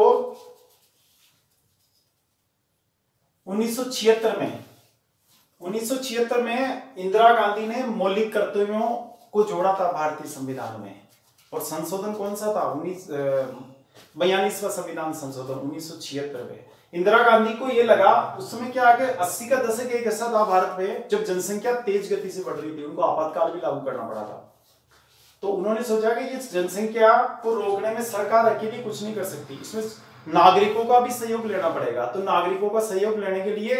1976 में 1976 में इंदिरा गांधी ने मौलिक कर्तव्यों को जोड़ा था भारतीय संविधान में। और संशोधन कौन सा था? उन्नीस बयालीसवा संविधान संशोधन उन्नीस में। इंदिरा गांधी को यह लगा उस समय क्या आगे अस्सी का दशक एक ऐसा था भारत में, जब जनसंख्या तेज गति से बढ़ रही थी, उनको आपातकाल भी लागू करना पड़ा था। तो उन्होंने सोचा कि ये जनसंख्या को रोकने में सरकार अकेली कुछ नहीं कर सकती। इसमें नागरिकों का भी सहयोग लेना पड़ेगा। तो नागरिकों का सहयोग लेने के लिए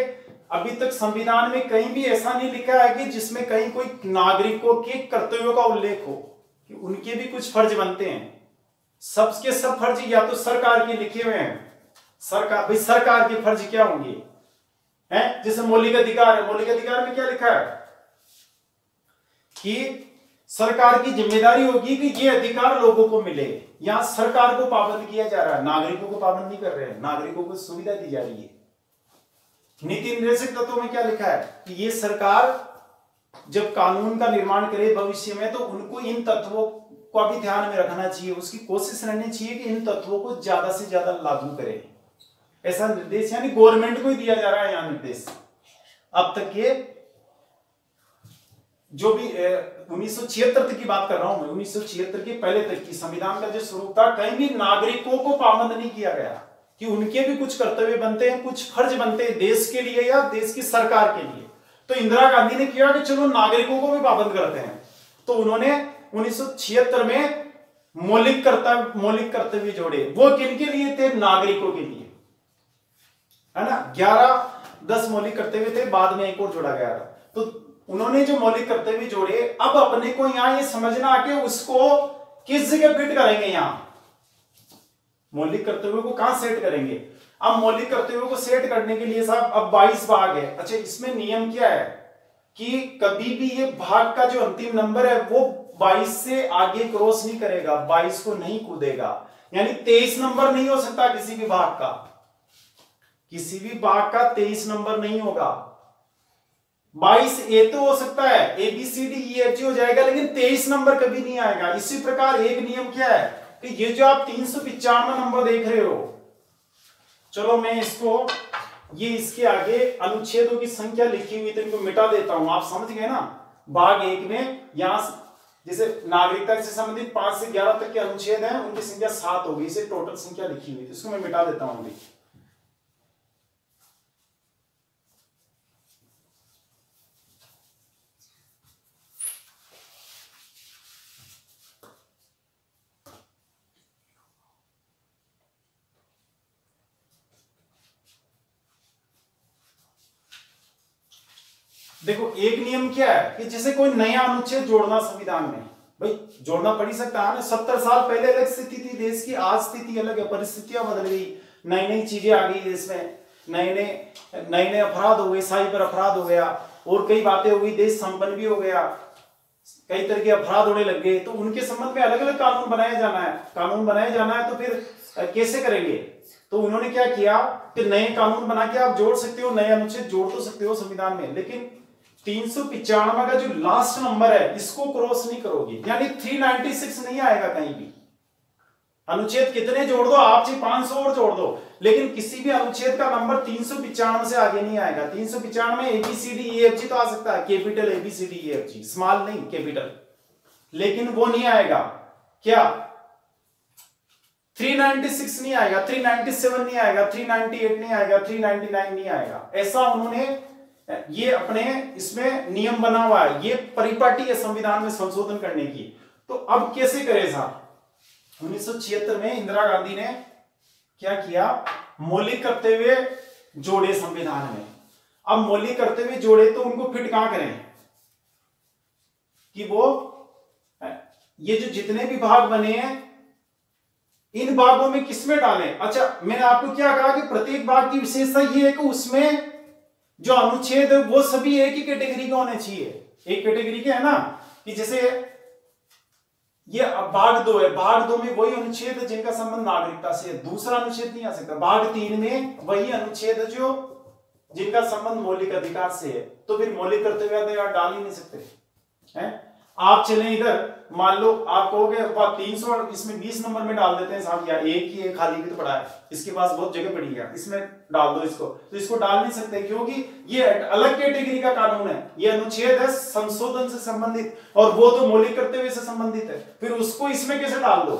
अभी तक संविधान में कहीं भी ऐसा नहीं लिखा है कि जिसमें कहीं कोई नागरिकों के कर्तव्यों का उल्लेख हो, कि उनके भी कुछ फ़र्ज़ बनते हैं। सबके सब फ़र्ज़ या तो सरकार के लिखे हुए हैं। सरकार, भाई सरकार के फ़र्ज़ क्या होंगे? हैं? जैसे मौलिक अधिकार है। मौलिक अधिकार में क्या लिखा है? कि सरकार की ज़िम्मेदारी होगी कि ये अधिकार लोगों को मिले। यहाँ सरकार को पाबंद किया जा रहा है, नागरिकों को पाबंद नहीं कर रहे हैं, नागरिकों को सुविधा दी जा रही है। नीति निर्देशक तत्वों में क्या लिखा है कि ये सरकार जब कानून का निर्माण करे भविष्य में तो उनको इन तत्वों को भी ध्यान में रखना चाहिए। उसकी कोशिश रहनी चाहिए कि इन तत्वों को ज़्यादा से ज़्यादा लागू करे। ऐसा निर्देश यानी गवर्नमेंट को ही दिया जा रहा है यहाँ निर्देश। अब तक ये जो भी उन्नीस तक की बात कर रहा हूँ मैं, उन्नीस के पहले तक की संविधान का जो स्वरूप था, कहीं भी नागरिकों को पाबंद नहीं किया गया कि उनके भी कुछ कर्तव्य बनते हैं, कुछ फ़र्ज़ बनते हैं देश के लिए या देश की सरकार के लिए। तो इंदिरा गांधी ने किया कि चलो नागरिकों को भी पाबंद करते हैं। तो उन्होंने उन्नीस सौ छिहत्तर में मौलिक कर्तव्य मौलिक कर्तव्य जोड़े। वो किन के लिए थे? नागरिकों के लिए। है ना? ग्यारह, दस मौलिक कर्तव्य थे, बाद में एक और जोड़ा गया तो उन्होंने जो मौलिक कर्तव्य जोड़े, अब अपने को यहाँ ये समझना कि उसको किस जगह फिट करेंगे यहाँ? मौलिक करते हुए को कहाँ सेट करेंगे? अब मौलिक करते हुए को सेट करने के लिए साहब, अब 22 भाग है। अच्छा इसमें नियम क्या है? कि कभी भी ये भाग का जो अंतिम नंबर है, वो 22 से आगे क्रॉस नहीं करेगा 22 को नहीं कूदेगा। यानी 23 नंबर नहीं हो सकता किसी भी भाग का। किसी भी भाग का 23 नंबर नहीं होगा। 22 ए तो हो सकता है, A, B, C, D E F G हो जाएगा, लेकिन 23 नंबर कभी नहीं आएगा। इसी प्रकार एक नियम क्या है कि ये जो आप तीन सौ पिचानवे नंबर देख रहे हो, चलो मैं इसको, ये इसके आगे अनुच्छेदों की संख्या लिखी हुई तो इनको मिटा देता हूँ। आप समझ गए ना? भाग एक में यहाँ जैसे नागरिकता से संबंधित पाँच से ग्यारह तक के अनुच्छेद हैं, उनकी संख्या सात होगी, इसे टोटल संख्या लिखी हुई तो इसको मैं मिटा देता हूँ। अभी देखो, एक नियम क्या है कि जैसे कोई नया अनुच्छेद जोड़ना संविधान में, भाई, जोड़ना पड़ ही सकता है ना? सत्तर साल पहले अलग स्थिति थी, देश की आज स्थिति अलग है, परिस्थितियाँ बदल गई नई नई चीज़ें आ गई देश में नए नए नए नए अपराध हो गए, साइबर अपराध हो गया, और कई बातें हो गई, देश संपन्न भी हो गया, कई तरह के अपराध होने लग गए तो उनके संबंध में अलग अलग कानून बनाया जाना है। कानून बनाया जाना है तो फिर कैसे करेंगे? तो उन्होंने क्या किया कि नए कानून बना के आप जोड़ सकते हो, नए अनुच्छेद जोड़ तो सकते हो संविधान में, लेकिन तीन सौ पिचानवे का जो लास्ट नंबर है, इसको क्रॉस नहीं करोगे। यानी 396 नहीं आएगा कहीं भी। अनुच्छेद कितने जोड़ दो? आप जी 500 और जोड़ दो। लेकिन किसी भी अनुच्छेद का नंबर तीन सौ आगे नहीं आएगा। तीन सौ पिचानवे एबीसीडी एफ़ जी तो आ सकता है। Capital A B C D F G small नहीं कैपिटल लेकिन वो नहीं आएगा। क्या? 396 नहीं आएगा। 397 नहीं आएगा। 398 नहीं आएगा। 399 नहीं आएगा। ऐसा उन्होंने ये अपने इसमें नियम बना हुआ है, ये परिपाटी है संविधान में संशोधन करने की। तो अब कैसे करें साहब? उन्नीस सौ छिहत्तर में इंदिरा गांधी ने क्या किया? मौलिक करते हुए जोड़े संविधान में। अब मौलिक करते हुए जोड़े तो उनको फिट कहाँ करें? कि वो, ये जो जितने भी भाग बने हैं, इन भागों में किसमें डालें? अच्छा मैंने आपको क्या कहा कि प्रत्येक भाग की विशेषता ये है कि उसमें जो अनुच्छेद, वो सभी एक ही कैटेगरी के होने चाहिए। एक कैटेगरी के है ना? कि जैसे ये भाग दो है। भाग दो में वही अनुच्छेद जिनका संबंध नागरिकता से है। दूसरा अनुच्छेद नहीं आ सकता। भाग तीन में वही अनुच्छेद जो जिनका संबंध मौलिक अधिकार से है। तो फिर मौलिक कर्तव्य डाल ही नहीं सकते। हैं? आप चले इधर, मान लो आप कहोगे तीन सौ इसमें बीस नंबर में डाल देते हैं साहब, यार एक ही एक खाली भी तो पड़ा है, इसके पास बहुत जगह पड़ी है इसमें डाल दो इसको। तो इसको डाल नहीं सकते, क्योंकि ये अलग कैटेगरी का कानून है, ये अनुच्छेद है संशोधन से संबंधित, और वो तो मौलिक कर्तव्य से संबंधित है, फिर उसको इसमें कैसे डाल दो?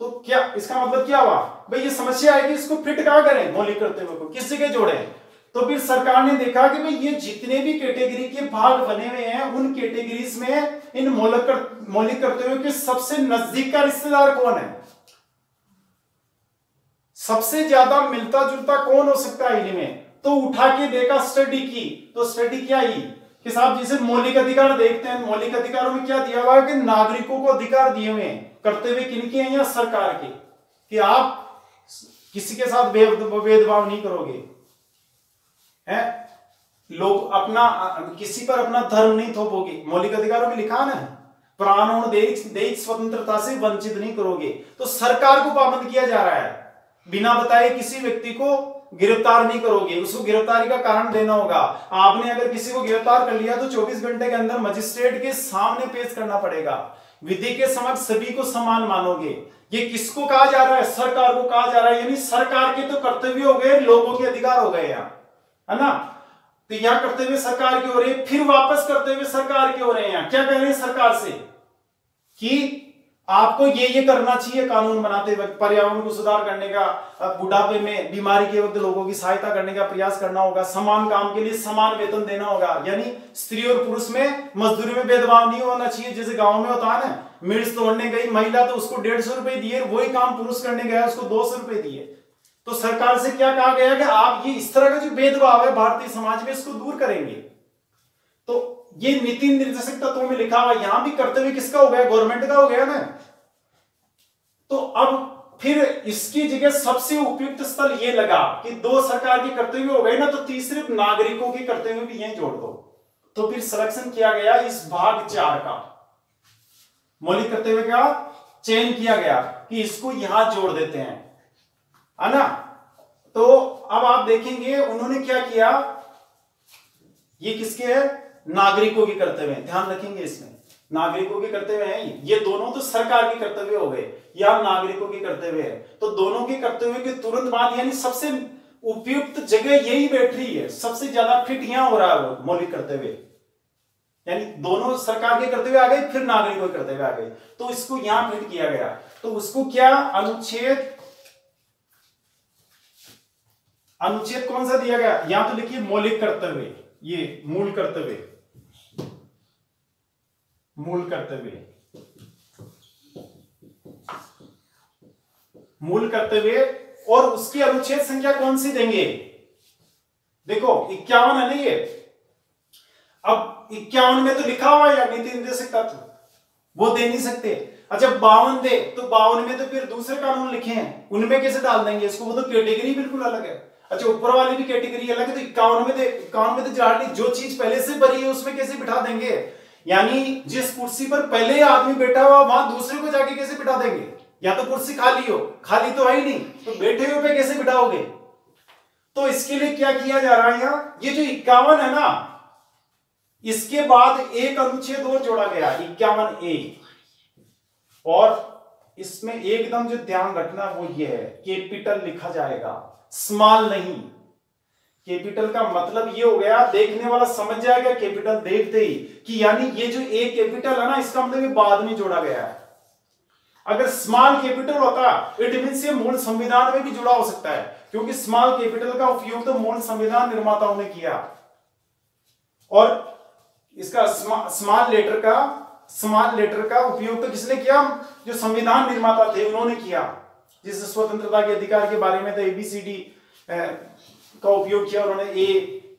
तो क्या, इसका मतलब क्या हुआ? भाई, ये समस्या कि इसको फिट कहा करें, मौलिक कर्तव्य को किस जगह जोड़े तो फिर सरकार ने देखा कि भाई ये जितने भी कैटेगरी के भाग बने हुए हैं, उन कैटेगरीज में इन मौलिक मौलिक कर्तव्यों के सबसे नज़दीक का रिश्तेदार कौन है? सबसे ज़्यादा मिलता जुलता कौन हो सकता है इनमें? तो उठा के देखा स्टडी की। तो स्टडी क्या ही? कि साहब जिसे मौलिक अधिकार देखते हैं, मौलिक अधिकारों में क्या दिया हुआ है कि नागरिकों को अधिकार दिए हुए हैं? करते हुए किनके हैं या सरकार के? कि आप किसी के साथ भेदभाव नहीं करोगे? है? लोग अपना, किसी पर अपना धर्म नहीं थोपोगे। मौलिक अधिकारों में लिखा ना प्राण और देश स्वतंत्रता से वंचित नहीं करोगे। तो सरकार को पाबंद किया जा रहा है। बिना बताए किसी व्यक्ति को गिरफ़्तार नहीं करोगे। उसको गिरफ्तारी का कारण देना होगा। आपने अगर किसी को गिरफ़्तार कर लिया तो 24 घंटे के अंदर मजिस्ट्रेट के सामने पेश करना पड़ेगा। विधि के समक्ष सभी को समान मानोगे। ये किसको कहा जा रहा है? सरकार को कहा जा रहा है। यानी सरकार के तो कर्तव्य हो गए, लोगों के अधिकार हो गए यहाँ। है ना? तो यहाँ करते हुए सरकार की रही फिर वापस करते हुए सरकार की रहे हैं क्या कह रहे हैं सरकार से? कि आपको ये ये करना चाहिए कानून बनाते वक्त, पर्यावरण को सुधार करने का बुढ़ापे में बीमारी के वक्त लोगों की सहायता करने का प्रयास करना होगा, समान काम के लिए समान वेतन देना होगा। यानी स्त्री और पुरुष में मजदूरी में भेदभाव नहीं होना चाहिए, जैसे गाँव में होता है ना, मिर्च तोड़ने गई, महिला तो उसको डेढ़ सौ रुपए दिए, वही काम पुरुष करने गया, उसको दो सौ रुपए दिए। तो सरकार से क्या कहा गया कि आप ये इस तरह का जो भेदभाव है भारतीय समाज में, इसको दूर करेंगे। तो ये नीति निर्देशक तत्वों में लिखा हुआ यहाँ भी कर्तव्य किसका हो गया? गवर्नमेंट का हो गया ना। तो अब फिर इसकी जगह सबसे उपयुक्त स्थल ये लगा कि दो सरकार के कर्तव्य हो गए ना तो तीसरे नागरिकों के कर्तव्य भी यही जोड़ दो। तो फिर सिलेक्शन किया गया इस भाग चार का। मौलिक कर्तव्य का चयन किया गया कि इसको यहाँ जोड़ देते हैं। है ना? तो अब आप देखेंगे उन्होंने क्या किया? ये किसके है? नागरिकों के कर्तव्य है। ध्यान रखेंगे इसमें। नागरिकों के कर्तव्य है ये। दोनों तो सरकार के कर्तव्य हो गए। या नागरिकों के कर्तव्य है। तो दोनों के कर्तव्य के तुरंत बाद यानी सबसे उपयुक्त जगह यही बैठ रही है। सबसे ज़्यादा फिट यहाँ हो रहा है मौलिक कर्तव्य। यानी दोनों सरकार के कर्तव्य आ गए, फिर नागरिकों के कर्तव्य आ गए। तो इसको यहाँ फिट किया गया। तो उसको क्या अनुच्छेद अनुच्छेद कौन सा दिया गया? यहाँ तो लिखिए मौलिक कर्तव्य ये मूल कर्तव्य मूल कर्तव्य मूल कर्तव्य और उसकी अनुच्छेद संख्या कौन सी देंगे? देखो, इक्यावन है ना ये? अब इक्यावन में तो लिखा हुआ है नीति निर्देशक तत्व। वो दे नहीं सकते। अच्छा बावन दे तो बावन में तो फिर दूसरे कानून लिखे हैं। उनमें कैसे डाल देंगे? इसको वो तो कैटेगरी बिल्कुल अलग है। अच्छा ऊपर वाली भी कैटेगरी अलग है तो इक्यावन में इक्यावन में तो जो चीज़ पहले से भरी है, उसमें कैसे बिठा देंगे? यानी जिस कुर्सी पर पहले आदमी बैठा हुआ, वहाँ दूसरे को जाके कैसे बिठा देंगे? या तो कुर्सी खाली हो, खाली तो है ही नहीं तो बैठे हुए पे कैसे बिठाओगे? तो इसके लिए क्या किया जा रहा है यहाँ? ये जो इक्यावन है ना, इसके बाद एक अनुच्छेद और जोड़ा गया, इक्यावन ए। और इसमें एकदम जो ध्यान रखना वो ये है, कैपिटल लिखा जाएगा। स्मॉल नहीं। कैपिटल का मतलब ये हो गया, देखने वाला समझ जाएगा कैपिटल देखते ही कि यानी ये जो ए कैपिटल है ना, इसका मतलब बाद में जोड़ा गया है। अगर स्मॉल कैपिटल होता इट मीन ये मूल संविधान में भी जुड़ा हो सकता है, क्योंकि स्मॉल कैपिटल का उपयोग तो मूल संविधान निर्माताओं ने किया। और इसका स्मॉल लेटर का, स्मॉल लेटर का उपयोग तो किसने किया? जो संविधान निर्माता थे, उन्होंने किया। जिस स्वतंत्रता के अधिकार के बारे में तो एबीसीडी का उपयोग किया उन्होंने ए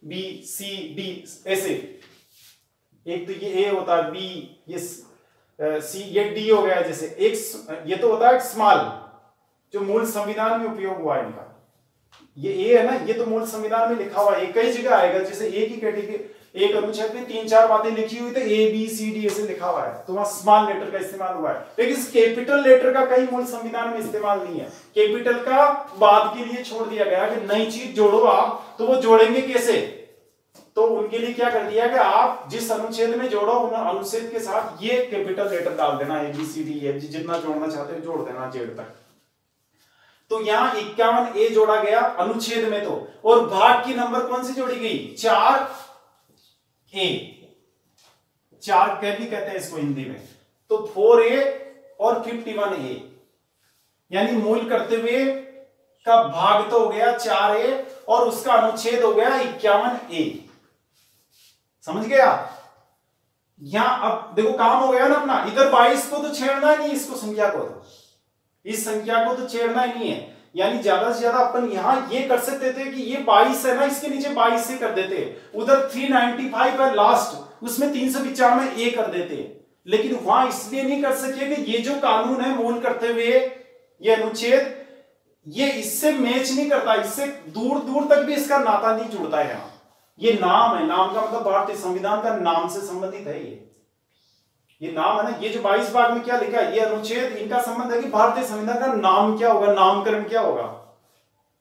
बी सी डी ऐसे। एक तो ये ए होता है बी ये सी ये डी हो गया जैसे। एक ये तो होता है स्मॉल जो मूल संविधान में उपयोग हुआ है इनका। ये ए है ना, ये तो मूल संविधान में लिखा हुआ है। कई जगह आएगा, जैसे ए की कैटेगरी एक अनुच्छेद में तीन चार बातें लिखी हुई तो ए बी सी डी ऐसे लिखा हुआ है। तो वहाँ स्मॉल लेटर का इस्तेमाल हुआ है। लेकिन कैपिटल लेटर का कहीं मूल संविधान में इस्तेमाल नहीं है। कैपिटल का बाद के लिए छोड़ दिया गया कि नई चीज़ जोड़ो आप तो वो जोड़ेंगे कैसे? तो उनके लिए क्या कर दिया कि आप जिस अनुच्छेद में जोड़ो, उन अनुच्छेद के साथ ये कैपिटल लेटर डाल देना A B C D F G जितना जोड़ना चाहते हो जोड़ देना, जेड तक। तो यहाँ इक्यावन ए जोड़ा गया अनुच्छेद में तो। और भाग की नंबर कौन सी जोड़ी गई? चार ए, चार कै भी कहते हैं इसको हिंदी में? तो फोर ए और फिफ्टी वन ए यानी मूल करते हुए का भाग तो हो गया चार ए और उसका अनुच्छेद हो गया इक्यावन ए समझ गया? यहाँ अब देखो काम हो गया ना अपना। इधर बाईस को तो छेड़ना ही नहीं, इसको संख्या को। इस संख्या को तो छेड़ना ही नहीं है। यानी ज़्यादा से ज़्यादा अपन यहाँ ये कर सकते थे कि ये 22 है ना, इसके नीचे 22 से कर देते। उधर 395 है लास्ट उसमें तीन सौ पिचानवे ए कर देते। लेकिन वहाँ इसलिए नहीं कर सके कि ये जो कानून है मूल करते हुए ये अनुच्छेद, ये इससे मैच नहीं करता, इससे दूर दूर तक भी इसका नाता नहीं जुड़ता है यहाँ। ये नाम है, नाम का मतलब भारतीय संविधान का नाम से संबंधित है ये। ये नाम है ना, ये जो बाईस भाग में क्या लिखा है, ये अनुच्छेद, इनका संबंध है कि भारतीय संविधान का नाम क्या होगा, नामकरण क्या होगा?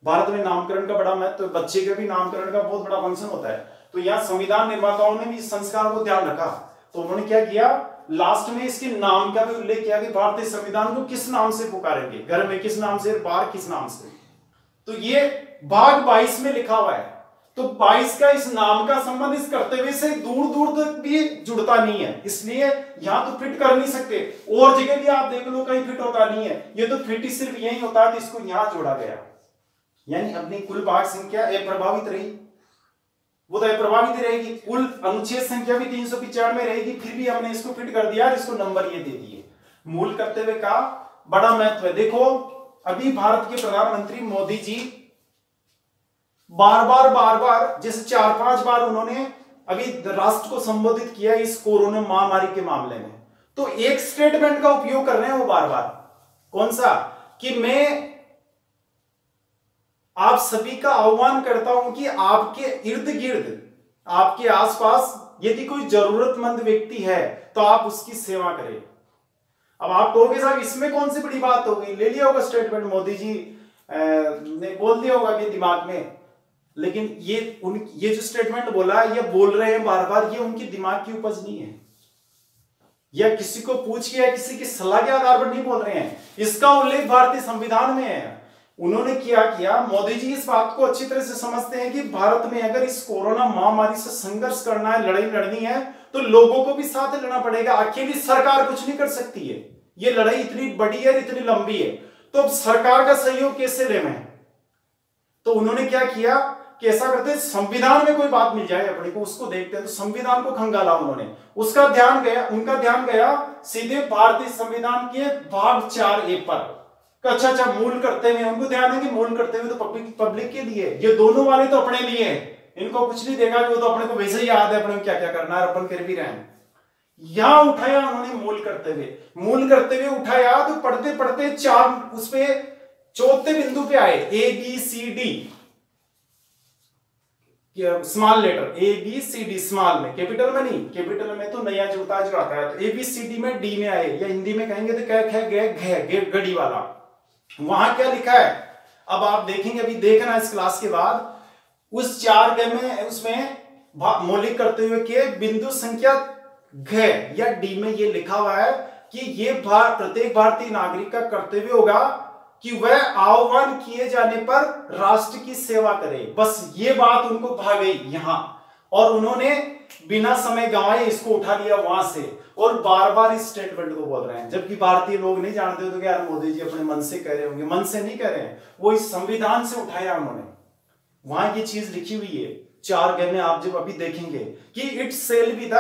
भारत में नामकरण का बड़ा महत्व तो बच्चे के भी नामकरण का बहुत बड़ा फ़ंक्शन होता है। तो यहाँ संविधान निर्माताओं ने भी इस संस्कार को ध्यान रखा। तो उन्होंने क्या किया? लास्ट में इसके नाम का भी उल्लेख किया कि भारतीय संविधान को किस नाम से पुकारेंगे? घर में किस नाम से बाहर किस नाम से? तो ये भाग बाईस में लिखा हुआ है। तो 22 का इस नाम का संबंध इस कर्तव्य से दूर दूर तक भी जुड़ता नहीं है। इसलिए यहाँ तो फिट कर नहीं सकते। और जगह भी आप देख लो, कहीं फिट होता नहीं है। ये तो फिट सिर्फ़ यही होता है तो इसको यहाँ जोड़ा गया। यानी अपनी कुल भाग संख्या अप्रभावित रही। वो तो अप्रभावित रहेगी। कुल अनुच्छेद संख्या भी तीन सौ पिचानवे रहेगी, फिर भी हमने इसको फिट कर दिया इसको नंबर ये दे दिए। मूल कर्तव्य का बड़ा महत्व है। देखो, अभी भारत के प्रधानमंत्री मोदी जी बार बार बार बार जैसे चार पाँच बार उन्होंने अभी राष्ट्र को संबोधित किया इस कोरोना महामारी के मामले में। तो एक स्टेटमेंट का उपयोग कर रहे हैं वो बार बार कौन सा? कि मैं आप सभी का आह्वान करता हूँ कि आपके इर्द गिर्द आपके आसपास यदि कोई जरूरतमंद व्यक्ति है तो आप उसकी सेवा करें। अब आप कहोगे, साहब, इसमें कौन सी बड़ी बात होगी ले लिया होगा स्टेटमेंट मोदी जी ने बोल दिया होगा कि दिमाग में। लेकिन ये उन, ये जो स्टेटमेंट बोला, ये बोल रहे हैं बार बार ये उनकी दिमाग की उपज नहीं है। या किसी को पूछ के, या किसी की सलाह के आधार पर नहीं बोल रहे हैं। इसका उल्लेख भारतीय संविधान में है। उन्होंने क्या, किया। मोदी जी इस बात को अच्छी तरह से समझते हैं कि भारत में अगर इस कोरोना महामारी से संघर्ष करना है, लड़ाई लड़नी है तो लोगों को भी साथ लड़ना पड़ेगा। अकेली सरकार कुछ नहीं कर सकती है। ये लड़ाई इतनी बड़ी है, इतनी लंबी है। तो अब सरकार का सहयोग कैसे ले? मैं तो उन्होंने क्या किया? कि ऐसा करते संविधान में कोई बात मिल जाए अपने को, उसको देखते हैं। तो संविधान को खंगाला उन्होंने। उसका ध्यान गया, उनका ध्यान गया, सीधे भारतीय संविधान के भाग चार ए पर। अच्छा अच्छा मूल करते हुए उनको ध्यान है कि मूल करते हुए तो पब्लिक पब्लिक के लिए। ये दोनों वाले तो अपने लिए है। इनको कुछ नहीं देगा कि वो तो अपने को वैसे ही याद है अपने क्या क्या करना है, अपन कर भी रहे। हैं यहाँ उठाया उन्होंने मूल करते हुए। मूल करते हुए उठाया तो पढ़ते पढ़ते चार उसपे चौथे बिंदु पे आए A B C D small letter A B C D small में कैपिटल में नहीं कैपिटल में तो नया जुड़ता जुड़ाता है। तो ए बी सी डी में डी में आए, या हिंदी में कहेंगे तो क्या खे गए गड़ी वाला। वहाँ क्या लिखा है? अब आप देखेंगे, अभी देखना इस क्लास के बाद, उस चार ग में, उसमें मौलिक करते हुए के बिंदु संख्या घ या डी में ये लिखा हुआ है कि ये भार प्रत्येक भारतीय नागरिक का कर्तव्य होगा कि वह आह्वान किए जाने पर राष्ट्र की सेवा करे। बस ये बात उनको भा गई यहाँ। और उन्होंने बिना समय गंवाए इसको उठा लिया वहाँ से। और बार बार इस स्टेटमेंट को बोल रहे हैं। जबकि भारतीय लोग नहीं जानते तो यार मोदी जी अपने मन से कह रहे होंगे। मन से नहीं कह रहे हैं। वो इस संविधान से उठाया उन्होंने। वहाँ ये चीज़ लिखी हुई है। चार गह में आप जब अभी देखेंगे कि it shall be the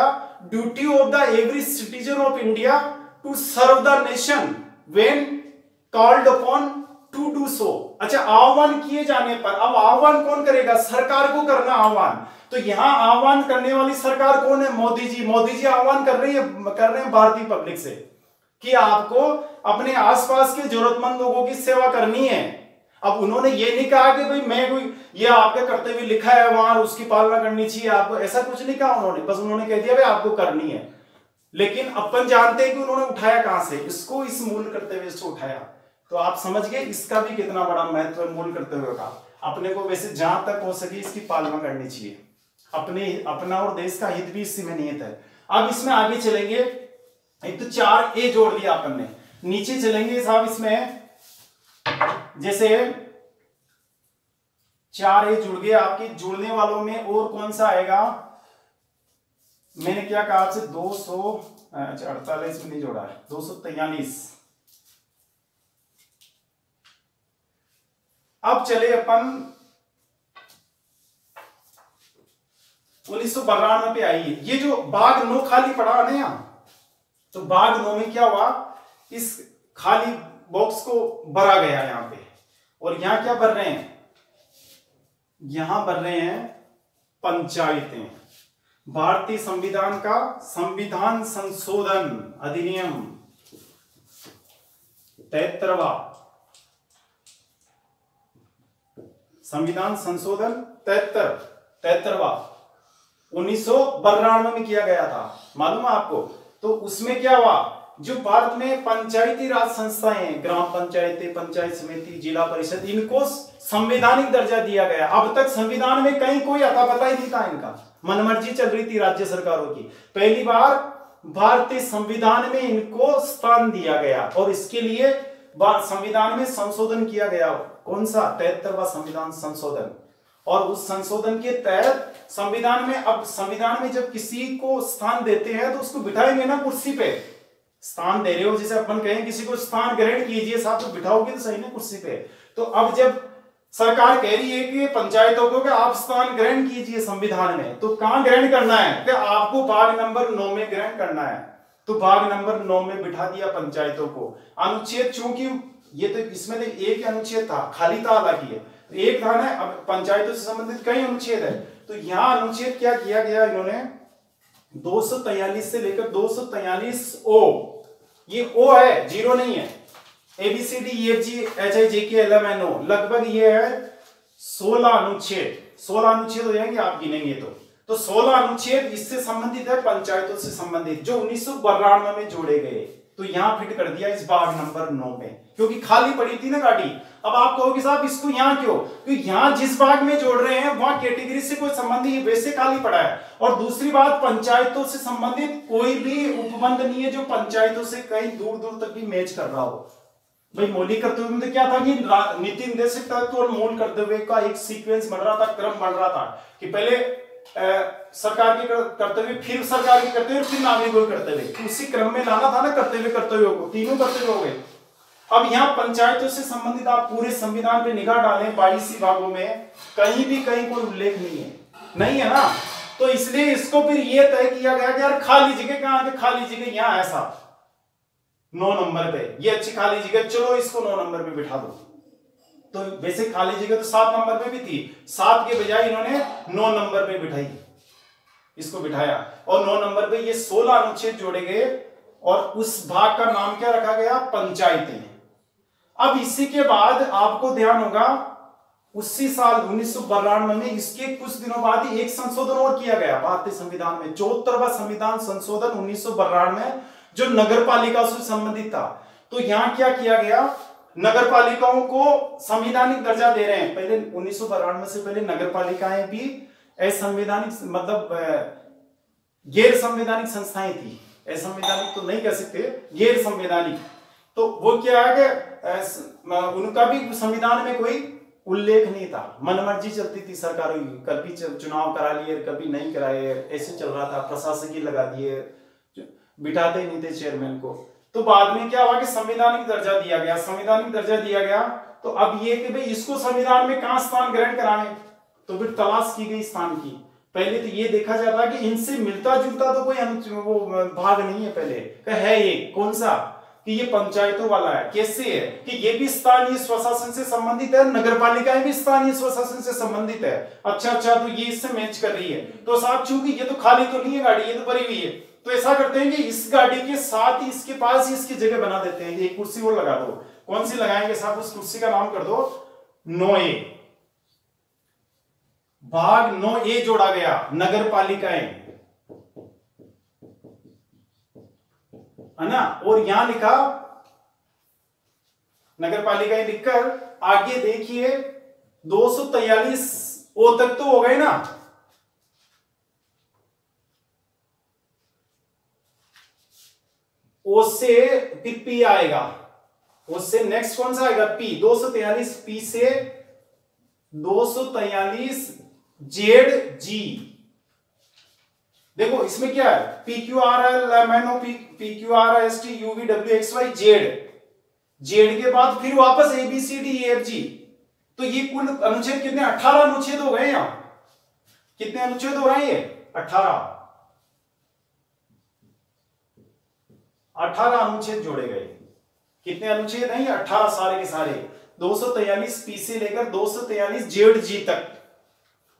duty of the every citizen of India to serve the nation. When called upon to do so अच्छा आह्वान किए जाने पर, अब आह्वान कौन करेगा? सरकार को करना आह्वान। तो यहाँ आह्वान करने वाली सरकार कौन है? मोदी जी। मोदी जी आह्वान कर रही है, कर रहे हैं भारतीय पब्लिक से, कि आपको अपने आसपास के जरूरतमंद लोगों की सेवा करनी है। अब उन्होंने ये नहीं कहा कि भाई मैं कोई, ये आपके करते हुए लिखा है वहाँ उसकी पालना करनी चाहिए, आपको ऐसा कुछ नहीं कहा उन्होंने। बस उन्होंने कह दिया, भाई आपको करनी है। लेकिन अपन जानते हैं कि उन्होंने उठाया कहाँ से? इसको इस मूल करते हुए उठाया। तो आप समझ गए इसका भी कितना बड़ा महत्व है मूल कर्तव्य का अपने को वैसे जहाँ तक हो सके इसकी पालना करनी चाहिए। अपने, अपना और देश का हित भी इसी में निहित है। अब इसमें आगे चलेंगे। एक तो चार ए जोड़ दिया अपन ने नीचे चलेंगे साहब इसमें। जैसे चार ए जुड़ गए आपके। जुड़ने वालों में और कौन सा आएगा? मैंने क्या कहा आपसे? दो सौ अच्छा अड़तालीस में नहीं जोड़ा। है दो सौ तैयालीस अब चले अपन उन्नीस सौ बानवे पे आई है ये जो बाघ नो खाली पड़ा ना यहाँ तो बाघ नो में क्या हुआ? इस खाली बॉक्स को भरा गया यहाँ पे। और यहाँ क्या भर रहे हैं? यहाँ भर रहे हैं पंचायतें। भारतीय संविधान का संविधान संशोधन अधिनियम। तैतरवा। संविधान संशोधन तैतर तैतरवा उन्नीस में किया गया था। मालूम है आपको? तो उसमें क्या हुआ? जो भारत में पंचायती राज संस्थाएँ हैं, ग्राम पंचायतें, पंचायत समिति, जिला परिषद, इनको संवैधानिक दर्जा दिया गया। अब तक संविधान में कहीं कोई अता पता ही नहीं था इनका। मनमर्जी चल रही थी राज्य सरकारों की। पहली बार भारतीय संविधान में इनको स्थान दिया गया और इसके लिए संविधान में संशोधन किया गया। कौन सा तिहत्तरवा संविधान संशोधन? और उस संशोधन के तहत संविधान में, अब संविधान में जब किसी को स्थान देते हैं तो उसको बिठाएँगे ना कुर्सी पे। स्थान दे रहे हो, जैसे अपन कहें, किसी को स्थान ग्रहण कीजिए, साथ तो बिठाओगे तो सही ना कुर्सी पे। तो अब जब सरकार कह रही है कि पंचायतों को कि आप स्थान ग्रहण कीजिए संविधान में तो कहाँ ग्रहण करना है? कि आपको भाग नंबर नौ में ग्रहण करना है। तो भाग नंबर नौ में बिठा दिया पंचायतों को। अनुच्छेद चूँकि ये तो इसमें तो एक अनुच्छेद था, खाली था हालाँकि ये तो एक था ना, अब पंचायतों से संबंधित कई अनुच्छेद है। तो यहाँ अनुच्छेद क्या किया गया इन्होंने? दो से लेकर दो ओ। ये ओ है, ज़ीरो नहीं है। ABCD E ji H I J K L M N ओ लगभग ये है सोलह अनुच्छेद। सोलह अनुच्छेद हो जाएँगे, आप गिनेंगे तो। तो सोलह अनुच्छेद इससे संबंधित है, पंचायतों से संबंधित, जो उन्नीस में जोड़े गए। तो यहाँ फिट कर दिया इस बाग नंबर नौ में, क्योंकि खाली पड़ी थी ना गाड़ी। अब आप कहोगे, साहब, इसको यहाँ क्यों? क्योंकि यहाँ जिस बाग में जोड़ रहे हैं, वहाँ कैटेगरी से कोई संबंधी वैसे खाली पड़ा है। और दूसरी बात, पंचायतों से संबंधित कोई भी उपबंध नहीं है जो पंचायतों से कहीं दूर दूर तक भी मैच कर रहा हो। भाई, मौलिक कर्तव्य में तो क्या था कि नीति निर्देशक तत्व और मूल कर्तव्य का एक सीक्वेंस बन रहा था, क्रम बन रहा था कि पहले सरकार के कर्तव्य, फिर सरकार के कर्तव्य फिर नागरिकों के कर्तव्य उसी क्रम में लाना था ना कर्तव्य, कर्तव्यों को। तीनों कर्तव्य हो गए। अब यहाँ पंचायतों से संबंधित आप पूरे संविधान पे निगाह डालें, बाईस भागों में, कहीं भी कहीं कोई उल्लेख नहीं है। नहीं है ना? तो इसलिए इसको फिर ये तय किया गया कि यार खाली जगह कहाँ खाली जगह यहाँ ऐसा नौ नंबर पे। ये अच्छी खाली जगह, चलो इसको नौ नंबर पे बिठा दो। तो वैसे खाली जगह तो सात नंबर पे भी थी। सात के बजाय इन्होंने नौ नंबर पे बिठाई। इसको बिठाया। और नौ नंबर पे ये सोलह अनुच्छेद जोड़े गए और उस भाग का नाम क्या रखा गया? पंचायतें। अब इसी के बाद आपको ध्यान होगा, उसी साल उन्नीस में इसके कुछ दिनों बाद ही एक संशोधन और किया गया। भारतीय संविधान में चौहत्तरवा संविधान संशोधन उन्नीस में जो नगर पालिका से संबंधित था। तो यहाँ क्या किया गया? नगर पालिकाओं को संविधानिक दर्जा दे रहे हैं। पहले उन्नीस से पहले नगर पालिकाएँ भी असंवैधानिक मतलब गैर संवैधानिक संस्थाएँ थी। असंवैधानिक तो नहीं कह सकते, गैर संवैधानिक। तो वो क्या है कि उनका भी संविधान में कोई उल्लेख नहीं था। मनमर्जी चलती थी सरकारों की। कभी चुनाव करा लिए, कभी नहीं कराए। ऐसे चल रहा था, प्रशासकीय लगा दिए। बिठाते नहीं थे चेयरमैन को। तो बाद में क्या हुआ कि संविधानिक दर्जा दिया गया, संविधानिक दर्जा दिया गया तो अब ये कि भाई इसको संविधान में कहा स्थान ग्रहण कराए? तो फिर तलाश की गई स्थान की। पहले तो ये देखा जाता कि इनसे मिलता जुलता तो कोई वो भाग नहीं है पहले। है ये, कौन सा? कि ये पंचायतों वाला है। कैसे है? कि ये भी स्थानीय स्वशासन से संबंधित है नगर पालिकाएँ भी स्थानीय स्वशासन से संबंधित है। अच्छा अच्छा तो ये इससे मैच कर रही है। तो साहब, चूँकि ये तो खाली तो नहीं है गाड़ी, ये तो भरी हुई है। तो ऐसा करते हैं कि इस गाड़ी के साथ ही इसके पास ही इसकी जगह बना देते हैं। एक कुर्सी और लगा दो। कौन सी लगाएँगे साहब? उस कुर्सी का नाम कर दो। नो ए। भाग नो ए जोड़ा गया। नगर पालिकाएँ है ना? और यहाँ लिखा नगर पालिकाएँ लिखकर आगे देखिए, दो सौ तैयालीस ओ तक तो हो गए ना? ओ से फिर पी आएगा। उससे नेक्स्ट कौन सा आएगा? पी दो सौ तैयालीस पी से दो सौ तैयालीस जेड जी देखो, इसमें क्या है? P Q R L M N O P P Q R S T U V W X Y Z Z के बाद फिर वापस A B C D F G तो ये कुल अनुच्छेद कितने? अठारह अनुच्छेद हो गए यहाँ। कितने अनुच्छेद हो रहे हैं ये? अठारह। अठारह अनुच्छेद जोड़े गए। कितने अनुच्छेद हैं? ये अठारह सारे के सारे। दो सौ तैयालीस पी से लेकर दो सौ तैयालीस जेड जी तक।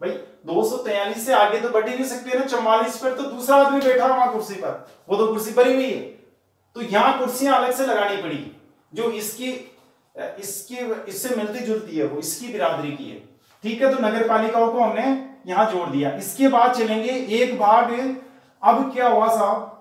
भाई, दो सौ तैयालीस से आगे तो बढ़ ही नहीं सकते ना। चौवालीस पर तो दूसरा आदमी बैठा वहाँ कुर्सी पर। वो तो कुर्सी भरी हुई है। तो यहाँ कुर्सियाँ अलग से लगानी पड़ी। जो इसकी इसकी, इससे मिलती जुलती है वो, इसकी बिरादरी की है। ठीक है तो नगर पालिकाओं को हमने यहाँ जोड़ दिया। इसके बाद चलेंगे एक भाग अब क्या हुआ साहब?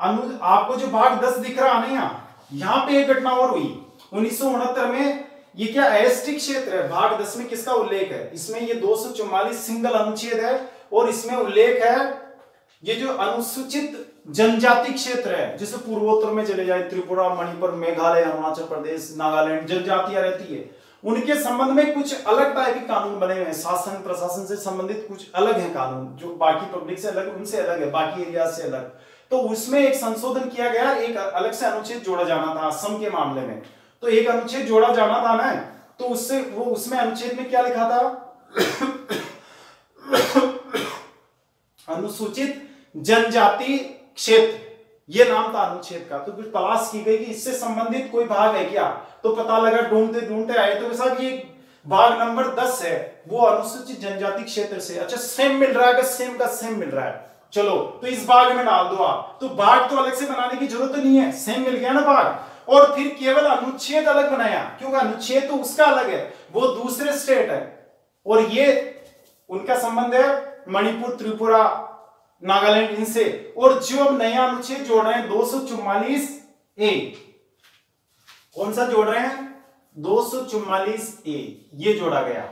अनु, आपको जो भाग दस दिख रहा है ना यहाँ पे एक घटना और हुई। उन्नीस सौ उनहत्तर में ये क्या एसटी क्षेत्र है? भाग दस में किसका उल्लेख है? इसमें ये दो सौ चौवालीस सिंगल अनुच्छेद है और इसमें उल्लेख है ये जो अनुसूचित जनजाति क्षेत्र है, जिसे पूर्वोत्तर में चले जाए, त्रिपुरा, मणिपुर, मेघालय, अरुणाचल प्रदेश, नागालैंड, जनजातियाँ रहती है। उनके संबंध में कुछ अलग टाइप के कानून बने हुए हैं। शासन, प्रशासन से संबंधित कुछ अलग है कानून, जो बाकी पब्लिक से अलग, उनसे अलग है, बाकी एरिया से अलग। तो उसमें एक संशोधन किया गया, एक अलग से अनुच्छेद जोड़ा जाना था, असम के मामले में। तो एक अनुच्छेद जोड़ा जाना था ना तो उससे, वो उसमें अनुच्छेद में क्या लिखा था? अनुसूचित जनजाति क्षेत्र, ये नाम था अनुच्छेद का। तो फिर तलाश की गई कि इससे संबंधित कोई भाग है क्या? तो पता लगा ढूंढते ढूंढते आए तो साहब ये भाग नंबर दस है, वो अनुसूचित जनजाति क्षेत्र से। अच्छा सेम मिल रहा है सेम का सेम मिल रहा है। चलो तो इस भाग में डाल दो आप। तो भाग तो अलग से बनाने की ज़रूरत तो नहीं है सेम मिल गया ना भाग और फिर केवल अनुच्छेद अलग बनाया। क्योंकि अनुच्छेद तो उसका अलग है, वो दूसरे स्टेट है। और ये उनका संबंध है मणिपुर, त्रिपुरा, नागालैंड, इनसे। और जो अब नया अनुच्छेद जोड़ रहे हैं, दो ए। कौन सा जोड़ रहे हैं? दो ए। ये जोड़ा गया।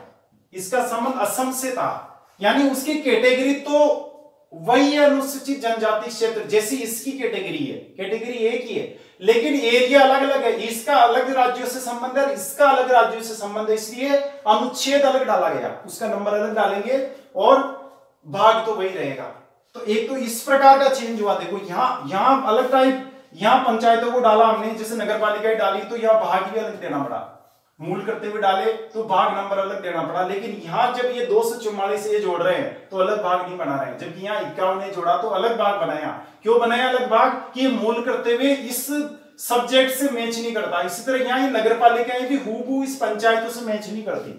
इसका संबंध असम से था। यानी उसकी कैटेगरी तो वही अनुसूचित जनजाति क्षेत्र जैसी इसकी कैटेगरी है। कैटेगरी एक ही है। लेकिन एरिया अलग अलग है। इसका अलग राज्यों से संबंध है, इसका अलग राज्यों से संबंध है। इसलिए अनुच्छेद अलग डाला गया। उसका नंबर अलग डालेंगे और भाग तो वही रहेगा। तो एक तो इस प्रकार का चेंज हुआ। देखो, यहाँ यहाँ अलग टाइप यहाँ पंचायतों को डाला हमने। जैसे नगर पालिका डाली तो यहाँ भाग भी अलग देना पड़ा। मूल करते हुए डाले तो भाग नंबर अलग देना पड़ा। लेकिन यहाँ जब ये दो सौ चौवालीस ये जोड़ रहे हैं तो अलग भाग नहीं बना रहे। हैं जबकि यहाँ इक्यावन जोड़ा तो अलग भाग बनाया। क्यों बनाया अलग भाग? कि मूल करते हुए इस सब्जेक्ट से मैच नहीं करता। इसी तरह यहाँ नगर पालिकाएँ भी हु इस पंचायतों से मैच नहीं करती।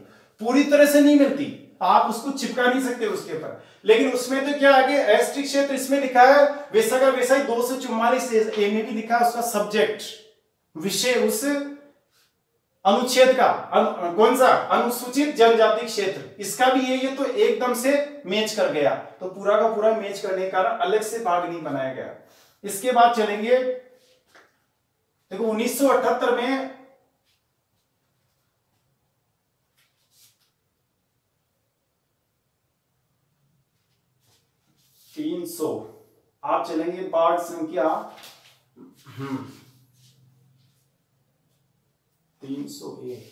पूरी तरह से नहीं मिलती। आप उसको चिपका नहीं सकते उसके ऊपर। लेकिन उसमें तो क्या आगे एस्ट्रिक क्षेत्र इसमें लिखा है, वैसा का वैसा ही दो सौ चुम्बालीस ए में भी लिखा है उसका सब्जेक्ट। विषय उस अनुच्छेद का अनु, कौन सा? अनुसूचित जनजाति क्षेत्र। इसका भी ये ये तो एकदम से मैच कर गया। तो पूरा का पूरा मैच करने के अलग से भाग नहीं बनाया गया। इसके बाद चलेंगे। देखो 1978 में तीन सौ। आप चलेंगे पार्ट संख्या। हम्म। तीन सौ एक।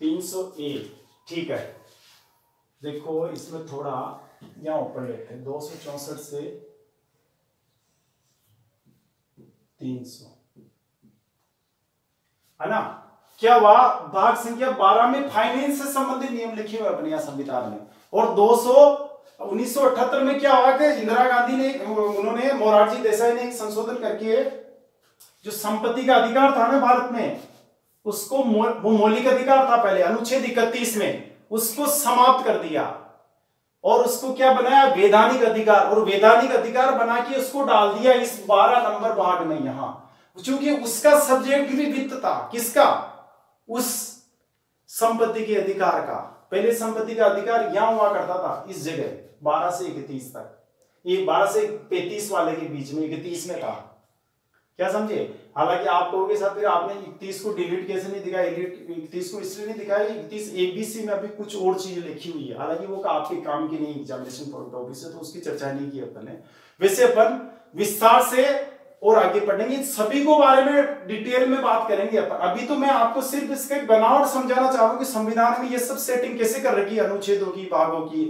तीन सौ एक, ठीक है। देखो, इसमें थोड़ा यहाँ ऊपर लेते हैं। दो सौ चौसठ से तीन सौ। है ना? क्या हुआ? भाग संख्या बारह में फाइनेंस से संबंधित नियम लिखे हुए अपने यहाँ संविधान में। और 200 1978 में क्या हुआ कि इंदिरा गांधी ने उन्होंने मोरारजी देसाई ने एक संशोधन करके जो संपत्ति का अधिकार था ना भारत में, उसको वो मौलिक अधिकार था पहले, अनुच्छेद इकतीस में, उसको समाप्त कर दिया। और उसको क्या बनाया? वैधानिक अधिकार। और वैधानिक अधिकार बना के उसको डाल दिया इस बारह नंबर भाग में यहाँ। क्योंकि उसका सब्जेक्ट भी वित्त था। किसका? उस संपत्ति के अधिकार का। पहले संपत्ति का अधिकार यहाँ हुआ करता था, इस जगह, बारह से इकतीस तक। ये बारह से पैंतीस वाले के बीच में, इकतीस में था। क्या समझे? हालाँकि आप कहोगे, साहब, फिर आपने इकतीस को डिलीट कैसे नहीं दिखाया? इकतीस को इसलिए नहीं दिखाया, इकतीस एबीसी में अभी कुछ और चीज़ें लिखी हुई है। हालाँकि वो आपके काम की नहीं एग्जामिनेशन पॉइंट ऑफ़ से तो उसकी चर्चा नहीं की अपन। ने वैसे अपन विस्तार से और आगे बढ़ेंगे। सभी को बारे में डिटेल में बात करेंगे अभी तो मैं आपको सिर्फ़ इसका बनावट समझाना चाहूँगा कि संविधान में ये सब सेटिंग कैसे कर रखी है, अनुच्छेदों की, भागों की।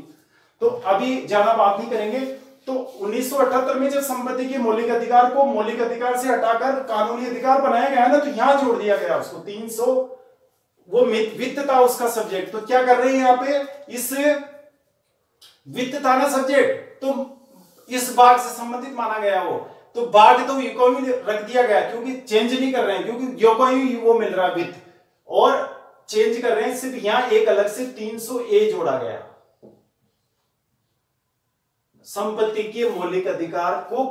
तो अभी ज़्यादा बात नहीं करेंगे। तो 1978 में जब संपत्ति के मौलिक अधिकार को मौलिक अधिकार से हटाकर कानूनी अधिकार बनाया गया ना तो यहाँ जोड़ दिया गया उसको। 300 वो वित्त था उसका सब्जेक्ट तो क्या कर रहे हैं यहाँ पे? इस वित्त था ना सब्जेक्ट तो इस भाग से संबंधित माना गया वो। तो भाग तो यूको ही रख दिया गया, क्योंकि चेंज नहीं कर रहे हैं, क्योंकि यूको ही वो मिल रहा वित्त और चेंज कर रहे हैं, सिर्फ़ यहाँ एक अलग से 300 ए जोड़ा गया। संपत्ति के मौलिक अधिकार को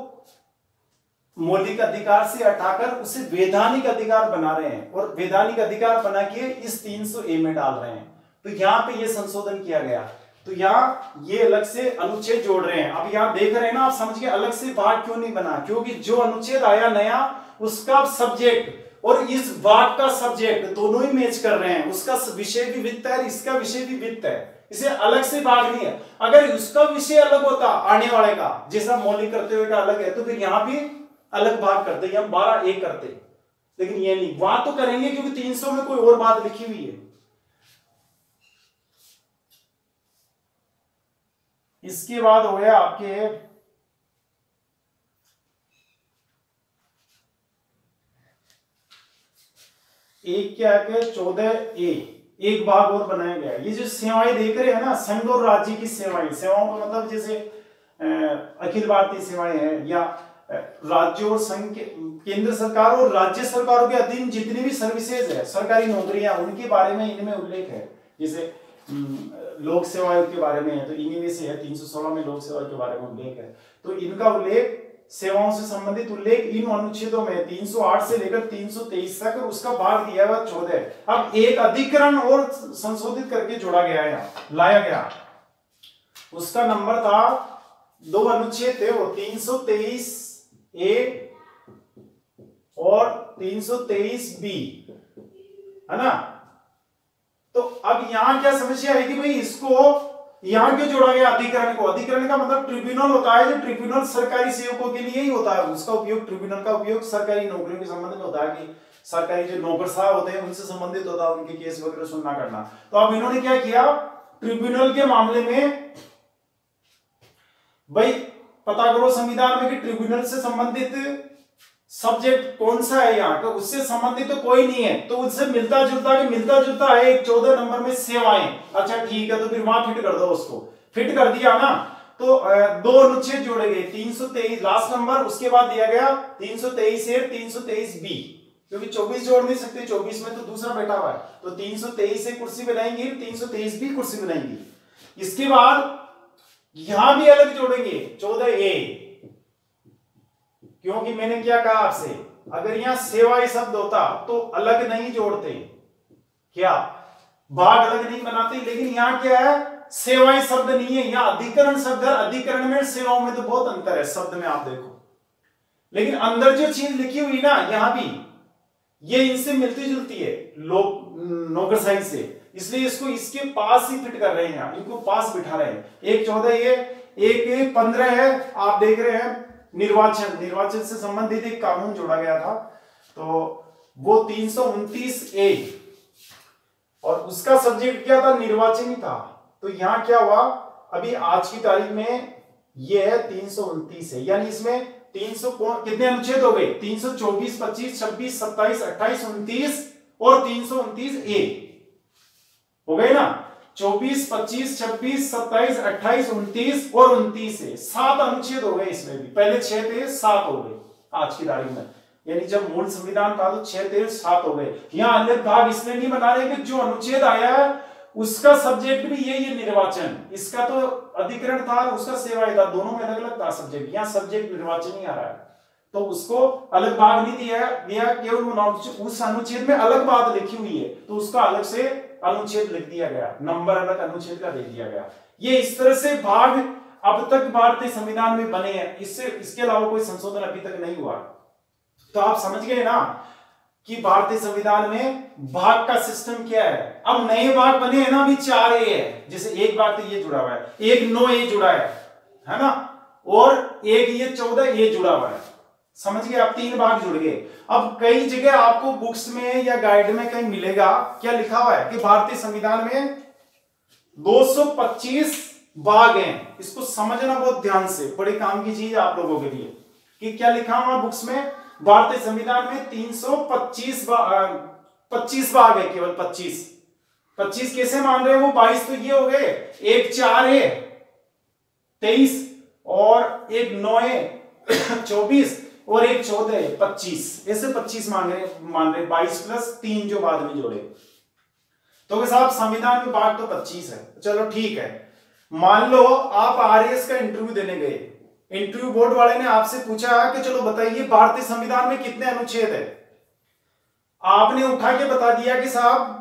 मौलिक अधिकार से हटाकर उसे वैधानिक अधिकार बना रहे हैं। और वैधानिक अधिकार बना के इस 300 ए में डाल रहे हैं। तो यहाँ पे ये संशोधन किया गया। तो यहाँ ये अलग से अनुच्छेद जोड़ रहे हैं। अब यहाँ देख रहे हैं ना, आप समझ के अलग से भाग क्यों नहीं बना? क्योंकि जो अनुच्छेद आया नया, उसका सब्जेक्ट और इस भाग का सब्जेक्ट दोनों ही मैच कर रहे हैं। उसका विषय भी वित्त है इसका विषय भी वित्त है। इसे अलग से भाग नहीं है। अगर उसका विषय अलग होता, आने वाले का, जैसा मौलिक करते हुए अलग है तो फिर यहाँ भी अलग भाग करते हम बारह एक करते लेकिन ये नहीं वहाँ तो करेंगे क्योंकि तीन सौ में कोई और बात लिखी हुई है। इसके बाद हो गया आपके एक क्या है चौदह ए, एक भाग और बनाया गया ये जो सेवाएँ देख रहे हैं ना, संघ और राज्य की सेवाएँ। सेवाओं का मतलब जैसे अखिल भारतीय सेवाएँ हैं या राज्य और संघ के, केंद्र सरकार और राज्य सरकारों के अधीन जितनी भी सर्विसेज़ है, सरकारी नौकरियाँ, उनके बारे में इनमें उल्लेख है। जैसे लोक सेवा आयोग के बारे में है तो इन्हीं में से है 316 में लोक सेवा के बारे में उल्लेख है। तो इनका उल्लेख सेवाओं से संबंधित उल्लेख इन अनुच्छेदों में 308 से लेकर 323 तक उसका भाग दिया हुआ चौदह अब एक अधिकरण और संशोधित करके जोड़ा गया है लाया गया। उसका नंबर था, दो अनुच्छेद थे, वो 323 ए और 323 बी, है ना? तो अब यहाँ क्या समस्या कि भाई इसको यहाँ क्यों जोड़ा गया? अधिकरण को। अधिकरण का मतलब ट्रिब्यूनल होता है, जो ट्रिब्यूनल सरकारी सेवकों के लिए ही होता है। उसका उपयोग ट्रिब्यूनल का उपयोग सरकारी नौकरियों के संबंध में होता है कि सरकारी जो नौकर साहब होते हैं, उनसे संबंधित होता है, उनके केस वगैरह सुनना करना। तो अब इन्होंने क्या किया? ट्रिब्यूनल के मामले में भाई पता करो संविधान में कि ट्रिब्यूनल से संबंधित सब्जेक्ट कौन सा है यहाँ तो उससे संबंधित तो कोई नहीं है। तो उससे मिलता जुलता भी मिलता जुलता है, एक चौदह नंबर में सेवाएँ। अच्छा ठीक है तो फिर वहाँ फिट कर दो उसको। फिट कर दिया ना? तो दो अनुच्छेद जोड़े गए। तीन सौ तेईस लास्ट नंबर उसके बाद दिया गया तीन सौ तेईस ए तीन सौ तेईस बी। क्योंकि चौबीस जोड़ नहीं सकते, चौबीस में तो दूसरा बैठा हुआ है। तो तीन सौ तेईस से कुर्सी बनाएँगे तीन सौ तेईस भी कुर्सी बनाएँगे इसके बाद यहाँ भी अलग जोड़ेंगे, चौदह ए। क्योंकि मैंने क्या कहा आपसे, अगर यहाँ सेवाएँ शब्द होता तो अलग नहीं जोड़ते। क्या? भाग अलग नहीं बनाते, लेकिन यहाँ क्या है? सेवाएँ शब्द नहीं है, यहाँ अधिकरण शब्द है अधिकरण में सेवाओं में तो बहुत अंतर है, शब्द में आप देखो। लेकिन अंदर जो चीज़ लिखी हुई ना, यहाँ भी, ये इनसे मिलती जुलती है नौकर साइंस से। इसलिए इसको इसके पास ही फिट कर रहे हैं, इनको पास बिठा रहे हैं। एक चौदह ये एक पंद्रह है, आप देख रहे हैं निर्वाचन निर्वाचन से संबंधित एक कानून जोड़ा गया था। तो वो तीन ए, और उसका सब्जेक्ट क्या था? निर्वाचन ही था। तो यहाँ क्या हुआ? अभी आज की तारीख में ये है तीन है यानी इसमें तीन सौ कितने अनुच्छेद हो गए? तीन सौ चौबीस, पच्चीस, छब्बीस, सत्ताईस, अट्ठाईस, उनतीस और तीन सौ उनतीस ए। हो गए ना? चौबीस, पच्चीस, छब्बीस, सत्ताईस, अट्ठाईस, उनतीस और उनतीस है। सात अनुच्छेद हो गए इसमें भी। पहले छह थे, सात हो गए आज की तारीख में। यानी जब मूल संविधान था तो छह थे, सात हो गए। यहाँ अन्य भाग इसलिए नहीं बना रहे कि जो अनुच्छेद आया है उसका सब्जेक्ट भी यही है निर्वाचन। इसका तो अधिकरण था और उसका सेवा था। दोनों में अलग अलग था सब्जेक्ट यहाँ सब्जेक्ट निर्वाचन ही आ रहा है। तो उसको अलग भाग नहीं दिया दिया, केवल उस अनुच्छेद में अलग बात लिखी हुई है। तो उसका अलग से अनुच्छेद लिख दिया गया। नंबर अलग अनुच्छेद का दे दिया गया। ये इस तरह से भाग अब तक भारतीय संविधान में बने हैं। इससे, इसके अलावा कोई संशोधन अभी तक नहीं हुआ। तो आप समझ गए ना कि भारतीय संविधान में भाग का सिस्टम क्या है? अब नए भाग बने हैं ना, अभी चार ए है। जैसे एक भाग तो ये जुड़ा हुआ है, एक नौ ए जुड़ा है है ना? और एक ये चौदह ए जुड़ा हुआ है। समझ गए, आप तीन भाग जुड़ गए। अब कई जगह आपको बुक्स में या गाइड में कहीं मिलेगा, क्या लिखा हुआ है कि भारतीय संविधान में 225 भाग हैं। इसको समझना बहुत ध्यान से, बड़े काम की चीज़ आप लोगों के लिए। कि क्या लिखा हुआ बुक्स में? भारतीय संविधान में 325 पच्चीस भाग है केवल 25 25 कैसे मान रहे हैं वो? 22 तो ये हो गए, एक चार है, तेईस और एक नौ है, चौबीस। और एक चौदह पच्चीस। ऐसे पच्चीस मान रहे मान रहे, बाईस प्लस तीन जो बाद में जोड़े। तो साहब, संविधान में बात तो पच्चीस है। चलो ठीक है। मान लो आप आर का इंटरव्यू देने गए। इंटरव्यू बोर्ड वाले ने आपसे पूछा कि चलो बताइए, भारतीय संविधान में कितने अनुच्छेद है? आपने उठा के बता दिया कि साहब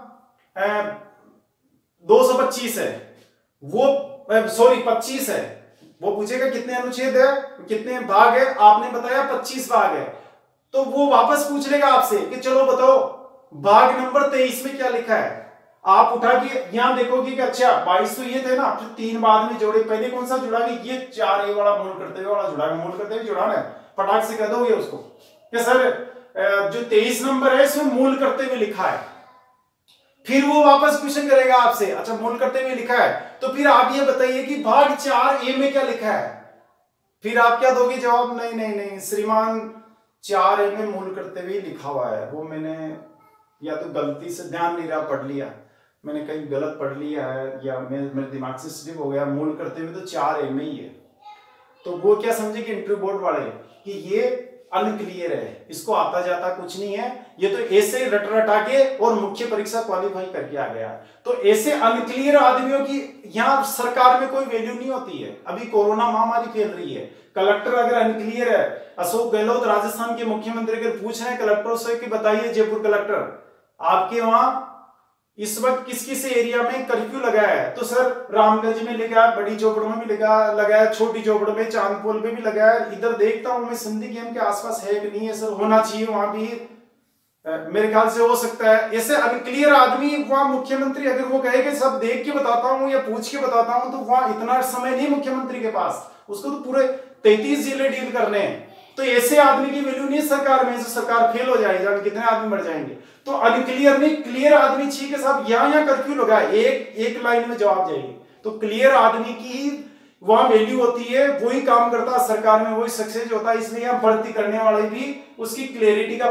दो सौ पच्चीस है। वो सॉरी पच्चीस है। वो पूछेगा कितने अनुच्छेद है, कितने भाग है, आपने बताया पच्चीस भाग है। तो वो वापस पूछ लेगा आपसे कि चलो बताओ, भाग नंबर तेईस में क्या लिखा है? आप उठा के यहाँ देखोगे कि अच्छा बाईस तो ये थे ना, फिर तीन बाद में जोड़े, पहले कौन सा जुड़ा ये चार ए वाला मोल करते हुए वाला जुड़ा, मोल करते हुए जुड़ा ना पटाख से कह दोगे उसको। कि सर जो तेईस नंबर है, इसमें मूल करते हुए लिखा है। फिर वो वापस क्वेश्चन करेगा आपसे। अच्छा मूल करते हुए लिखा है। तो फिर आप ये बताइए कि भाग चार ए में क्या लिखा है? फिर आप क्या दोगे जवाब? नहीं नहीं नहीं। श्रीमान चार ए में मूल करते हुए लिखा हुआ है। वो मैंने या तो गलती से ध्यान नहीं रहा, पढ़ लिया। मैंने कहीं गलत पढ़ लिया है या मेरे दिमाग से स्लिप हो गया मूल करते हुए तो चार ए में ही है। तो वो क्या समझे कि इंटरव्यू बोर्ड वाले? कि ये अनक्लियर है इसको आता जाता कुछ नहीं है। ये तो ऐसे रट रटा के और मुख्य परीक्षा क्वालिफाई करके आ गया। तो ऐसे अनक्लियर आदमियों की, यहाँ सरकार में कोई वैल्यू नहीं होती है। अभी कोरोना महामारी फैल रही है। कलेक्टर अगर अनक्लियर है अशोक गहलोत राजस्थान के मुख्यमंत्री अगर पूछ रहे हैं, कलेक्टरों से कि बताइए, जयपुर कलेक्टर, आपके वहाँ इस वक्त किस किस एरिया में कर्फ्यू लगाया है? तो सर रामगंज में लगा बड़ी चौपड़ में भी लगा लगाया छोटी चौपड़ में, चांदपोल में भी लगाया इधर देखता हूँ मैं, सिंधी गेम के आसपास है कि नहीं है सर? होना चाहिए वहाँ भी। मेरे ख्याल से हो सकता है। ऐसे अनक्लियर आदमी, वहाँ मुख्यमंत्री अगर वो कहे कि सब देख के बताता हूँ या पूछ के बताता हूँ तो वहाँ इतना समय नहीं मुख्यमंत्री के पास। उसको तो पूरे तैतीस ज़िले डील करने हैं। तो ऐसे आदमी की वैल्यू नहीं सरकार में सरकार फेल हो जाएगी कितने आदमी मर जाएँगे? तो अनक्लियर नहीं क्लियर आदमी छी के साथ यहाँ यहाँ कर्फ्यू लगाए एक एक लाइन में जवाब जाएगी। तो क्लियर आदमी की ही वहाँ वैल्यू होती है, वही काम करता है सरकार में, वही सक्सेस होता है, इसलिए भर्ती करने वाले भी उसकी क्लियरिटी का,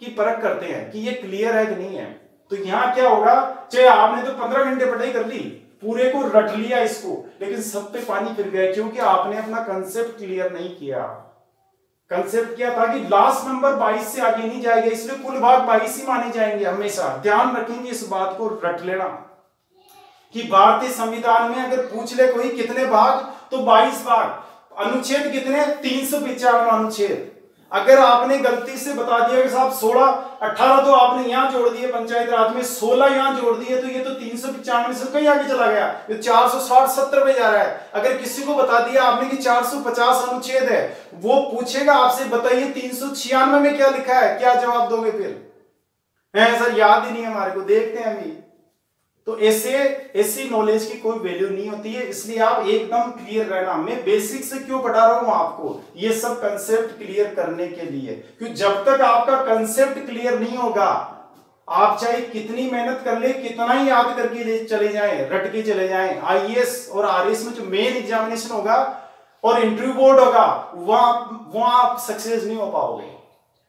की परख करते हैं कि ये क्लियर है कि नहीं है। तो यहाँ क्या होगा, चाहे आपने तो पंद्रह घंटे पढ़ाई कर ली, पूरे को रट लिया इसको, लेकिन सब पे पानी फिर गया, क्योंकि आपने अपना कंसेप्ट क्लियर नहीं किया। कंसेप्ट क्या था कि लास्ट नंबर 22 से आगे नहीं जाएगा, इसलिए कुल भाग 22 ही माने जाएँगे हमेशा। ध्यान रखेंगे इस बात को, रट लेना। कि भारतीय संविधान में अगर पूछ ले कोई कितने भाग तो 22 भाग। अनुच्छेद कितने? तीन सौ अनुच्छेद। अगर आपने गलती से बता दिया कि साहब सोलह, अठारह तो आपने यहाँ जोड़ दिए, पंचायत राज में सोलह यहाँ जोड़ दिए तो ये तो तीन सौ पिचानवे से कहीं आगे चला गया। ये चार सौ साठ, सत्तर पे जा रहा है। अगर किसी को बता दिया आपने कि चार सौ पचास अनुच्छेद है, वो पूछेगा आपसे, बताइए तीन सौ छियानवे में क्या लिखा है, क्या जवाब दोगे फिर? है, सर, याद ही नहीं हमारे को, देखते हैं अभी। तो ऐसे, ऐसी नॉलेज की कोई वैल्यू नहीं होती है, इसलिए आप एकदम क्लियर रहना। मैं बेसिक से क्यों पढ़ा रहा हूँ आपको? ये सब कंसेप्ट क्लियर करने के लिए। क्योंकि जब तक आपका कंसेप्ट क्लियर नहीं होगा, आप चाहे कितनी मेहनत कर ले, कितना ही याद करके चले जाएँ रट के चले जाएँ। आईएएस और आरएस में जो मेन एग्जामिनेशन होगा और इंटरव्यू बोर्ड होगा, वहाँ वहाँ आप सक्सेस नहीं हो पाओगे।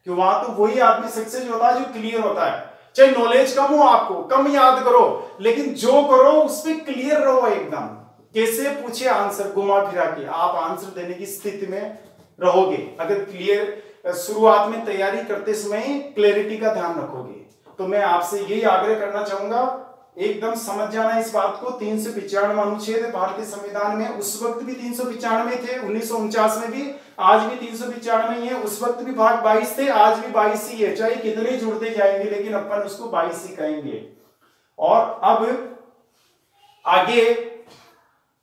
क्यों? वहाँ तो वही आदमी सक्सेस होता है जो क्लियर होता है। चाहे नॉलेज कम हो आपको, कम याद करो, लेकिन जो करो उस पर क्लियर रहो एकदम। कैसे? पूछे आंसर घुमा फिरा के। आप आंसर देने की स्थिति में रहोगे। अगर क्लियर शुरुआत में तैयारी करते समय क्लैरिटी का ध्यान रखोगे। तो मैं आपसे यही आग्रह करना चाहूँगा एकदम समझ जाना इस बात को। तीन सौ पिचानवे अनुच्छेद भारतीय संविधान में उस वक्त भी तीन सौ पिचानवे थे, उन्नीस सौ उनचास में भी, आज भी तीन सौ पिचानवे ही है। उस वक्त भी भाग बाईस थे, आज भी बाईस ही है। चाहे कितने जुड़ते जाएँगे, लेकिन अपन उसको बाईस ही कहेंगे। और अब आगे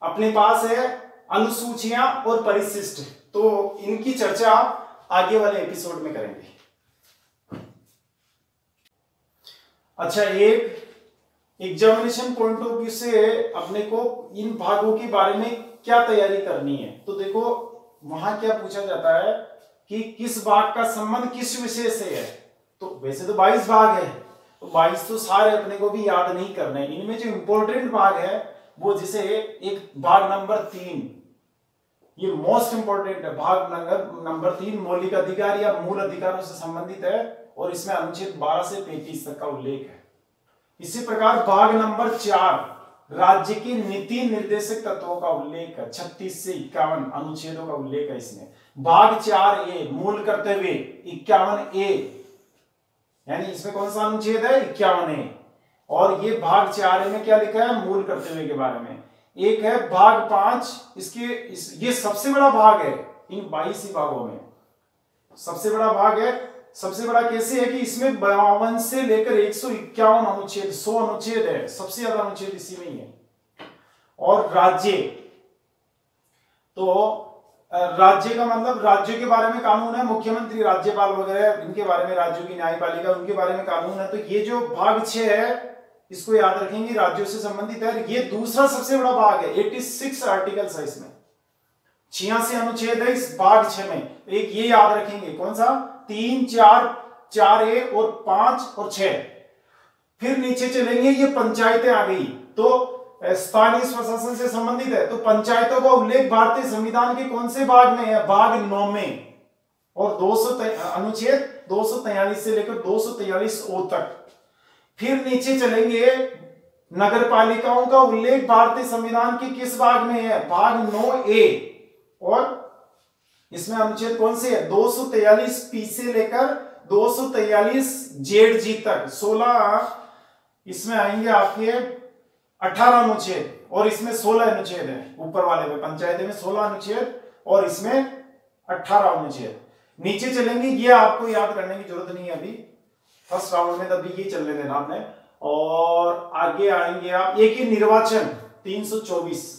अपने पास है अनुसूचियाँ और परिशिष्ट। तो इनकी चर्चा आगे वाले एपिसोड में करेंगे। अच्छा एक एग्जामिनेशन पॉइंट ऑफ़ व्यू से अपने को इन भागों के बारे में क्या तैयारी करनी है? तो देखो, वहाँ क्या पूछा जाता है कि किस भाग का संबंध किस विषय से है? तो वैसे तो 22 भाग है। तो 22 तो सारे अपने को भी याद नहीं करने इनमें जो इंपॉर्टेंट भाग है, वो जिसे एक भाग नंबर तीन। ये मोस्ट इंपॉर्टेंट है। भाग नंबर नंबर तीन मौलिक अधिकार या मूल अधिकारों से संबंधित है और इसमें अनुच्छेद 12 से 35 तक का उल्लेख है। इसी प्रकार भाग नंबर चार राज्य की नीति निर्देशक तत्वों का उल्लेख है छत्तीस से इक्यावन अनुच्छेदों का उल्लेख है इसमें। भाग चार ए मूल कर्तव्य इक्यावन ए यानी इसमें कौन सा अनुच्छेद है? इक्यावन ए। और ये भाग चार में क्या लिखा है? मूल कर्तव्य के बारे में। एक है भाग पाँच इसके इस, ये सबसे बड़ा भाग है इन बाईस ही भागों में। सबसे बड़ा भाग है सबसे बड़ा कैसे है कि इसमें बावन से लेकर एक सौ इक्यावन अनुच्छेद, सौ अनुच्छेद है। सबसे ज़्यादा अनुच्छेद इसी में ही है। और राज्य। तो राज्य का मतलब राज्य के बारे में कानून है, मुख्यमंत्री राज्यपाल वगैरह, इनके बारे में राज्यों की न्यायपालिका, उनके बारे में कानून है। तो ये जो भाग छह है, इसको याद रखेंगे, राज्यों से संबंधित है। ये दूसरा सबसे बड़ा भाग है 86 आर्टिकल्स है इसमें। छियासी अनुच्छेद है इस भाग छह में। एक ये याद रखेंगे, कौन सा? तीन, चार चार ए और पाँच और छ फिर नीचे चलेंगे, ये पंचायतें आ गई। तो स्थानीय प्रशासन से संबंधित है तो पंचायतों का उल्लेख भारतीय संविधान के कौन से भाग में है? भाग नौ में। और दो सौ अनुच्छेद दो से लेकर दो ओ तक। फिर नीचे चलेंगे नगर पालिकाओं का उल्लेख भारतीय संविधान के किस भाग में है? भाग नौ ए। और इसमें अनुच्छेद कौन से है? दो सौ तैयलीस पी से लेकर दो सौ तैयलीस जेड जी तक। सोलह इसमें आएँगे आपके अठारह अनुच्छेद, और इसमें सोलह अनुच्छेद है। ऊपर वाले में, पंचायत में सोलह अनुच्छेद, और इसमें अठारह अनुच्छेद। नीचे चलेंगे, ये आपको याद करने की ज़रूरत नहीं है अभी। फ़र्स्ट राउंड में तभी ये चलने देना आपने। और आगे आएँगे आप, एक ही निर्वाचन 324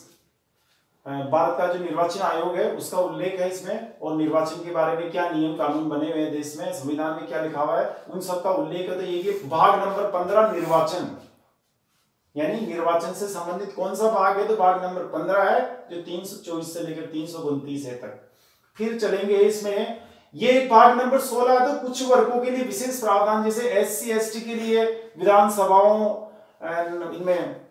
भारत का जो निर्वाचन आयोग है, उसका उल्लेख है इसमें, और निर्वाचन के बारे में क्या नियम कानून बने हुए हैं देश में, संविधान में क्या लिखा हुआ है, उन सब का उल्लेख है। तो ये कि भाग नंबर पंद्रह, निर्वाचन। यानी निर्वाचन से संबंधित कौन सा भाग है? तो भाग नंबर पंद्रह है, जो तीन सौ चौबीस से लेकर तीन है तक। फिर चलेंगे इसमें, ये भाग नंबर सोलह है तो कुछ वर्गों के लिए विशेष प्रावधान, जैसे एस सी के लिए विधानसभाओं इनमें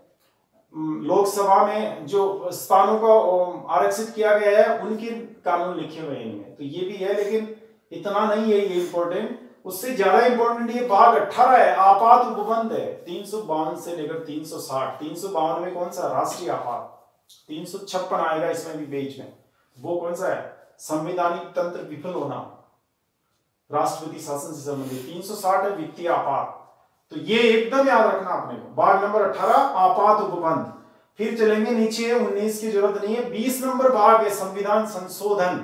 लोकसभा में जो स्थानों को आरक्षित किया गया है, उनके कानून लिखे हुए हैं। तो ये भी है, लेकिन इतना नहीं है ये इंपॉर्टेंट उससे ज़्यादा इंपॉर्टेंट ये भाग अठारह है, आपात उपबंध है। तीन सौ बावन से लेकर तीन सौ साठ, तीन सौ बावन में कौन सा राष्ट्रीय आपात? तीन सौ छप्पन आएगा इसमें भी बीच में। वो कौन सा है? संवैधानिक तंत्र विफल होना। राष्ट्रपति शासन से संबंधित। तीन सौ साठ है, वित्तीय आपात। तो ये एकदम याद रखना आपने को। भाग नंबर अठारह, आपात उपबंध। फिर चलेंगे नीचे, उन्नीस की ज़रूरत नहीं है। बीस नंबर भाग है, संविधान संशोधन।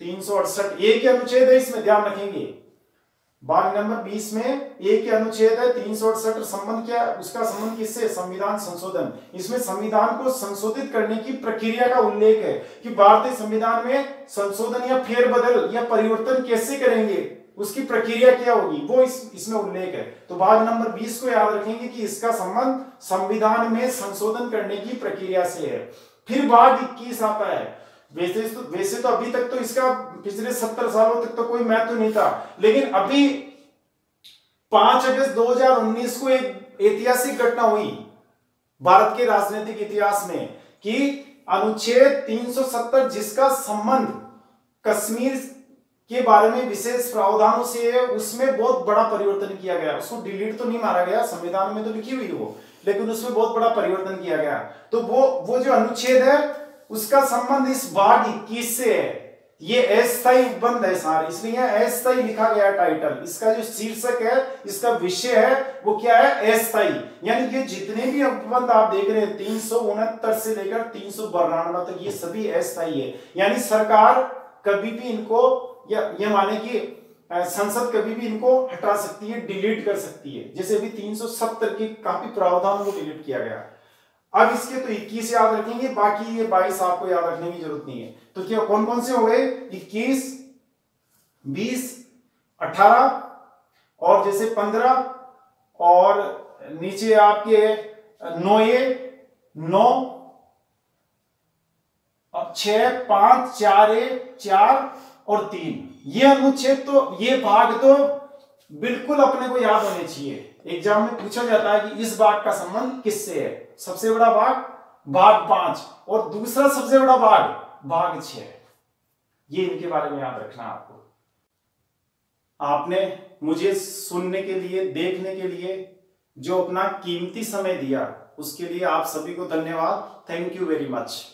तीन सौ अड़सठ एक अनुच्छेद है, इसमें ध्यान रखेंगे। भाग नंबर 20 में एक के अनुच्छेद है, तीन सौ अड़सठ, संबंध क्या उसका संबंध किससे संविधान संशोधन। इसमें संविधान को संशोधित करने की प्रक्रिया का उल्लेख है कि भारतीय संविधान में संशोधन या फेरबदल या परिवर्तन कैसे करेंगे? उसकी प्रक्रिया क्या होगी? वो इस, इसमें उल्लेख है। तो भाग नंबर 20 को याद रखेंगे कि इसका संबंध संविधान में संशोधन करने की प्रक्रिया से है। फिर भाग 21 आता है। वैसे तो वैसे तो अभी तक तो इसका पिछले सत्तर सालों तक तो कोई महत्व नहीं था। लेकिन अभी पाँच अगस्त 2019 को एक ऐतिहासिक घटना हुई भारत के राजनीतिक इतिहास में कि अनुच्छेद 370 जिसका संबंध कश्मीर के बारे में विशेष प्रावधानों से उसमें बहुत बड़ा परिवर्तन किया गया। उसको डिलीट तो नहीं मारा गया, संविधान में तो लिखी हुई वो, लेकिन उसमें बहुत बड़ा परिवर्तन किया गया। तो वो वो जो अनुच्छेद है, उसका संबंध इस भाग इक्कीस से है। ये अस्थायी उपबंध है सारे, इसलिए अस्थायी लिखा गया टाइटल इसका जो शीर्षक है, इसका विषय है, वो क्या है? अस्थायी। यानी कि जितने भी उपबंध आप देख रहे हैं, तीन सौ उनहत्तर से लेकर तीन सौ तक ये सभी अस्थायी है। यानी सरकार कभी भी इनको या, ये माने कि संसद कभी भी इनको हटा सकती है, डिलीट कर सकती है। जैसे अभी 370 के काफ़ी प्रावधान को डिलीट किया गया। अब इसके तो 21 याद रखेंगे, बाकी ये 22 आपको याद रखने की ज़रूरत नहीं है। तो क्या कौन कौन से हो गए? 21 20 18 और जैसे 15 और नीचे आपके नौ ये, नौ छ पाँच, चार ए चार और तीन। ये अनुच्छेद तो ये भाग तो बिल्कुल अपने को याद होने चाहिए। एग्ज़ाम में पूछा जाता है कि इस भाग का संबंध किससे है? सबसे बड़ा भाग भाग पाँच। और दूसरा सबसे बड़ा भाग भाग छ ये इनके बारे में याद रखना आपको। आपने मुझे सुनने के लिए, देखने के लिए जो अपना कीमती समय दिया, उसके लिए आप सभी को धन्यवाद। Thank you very much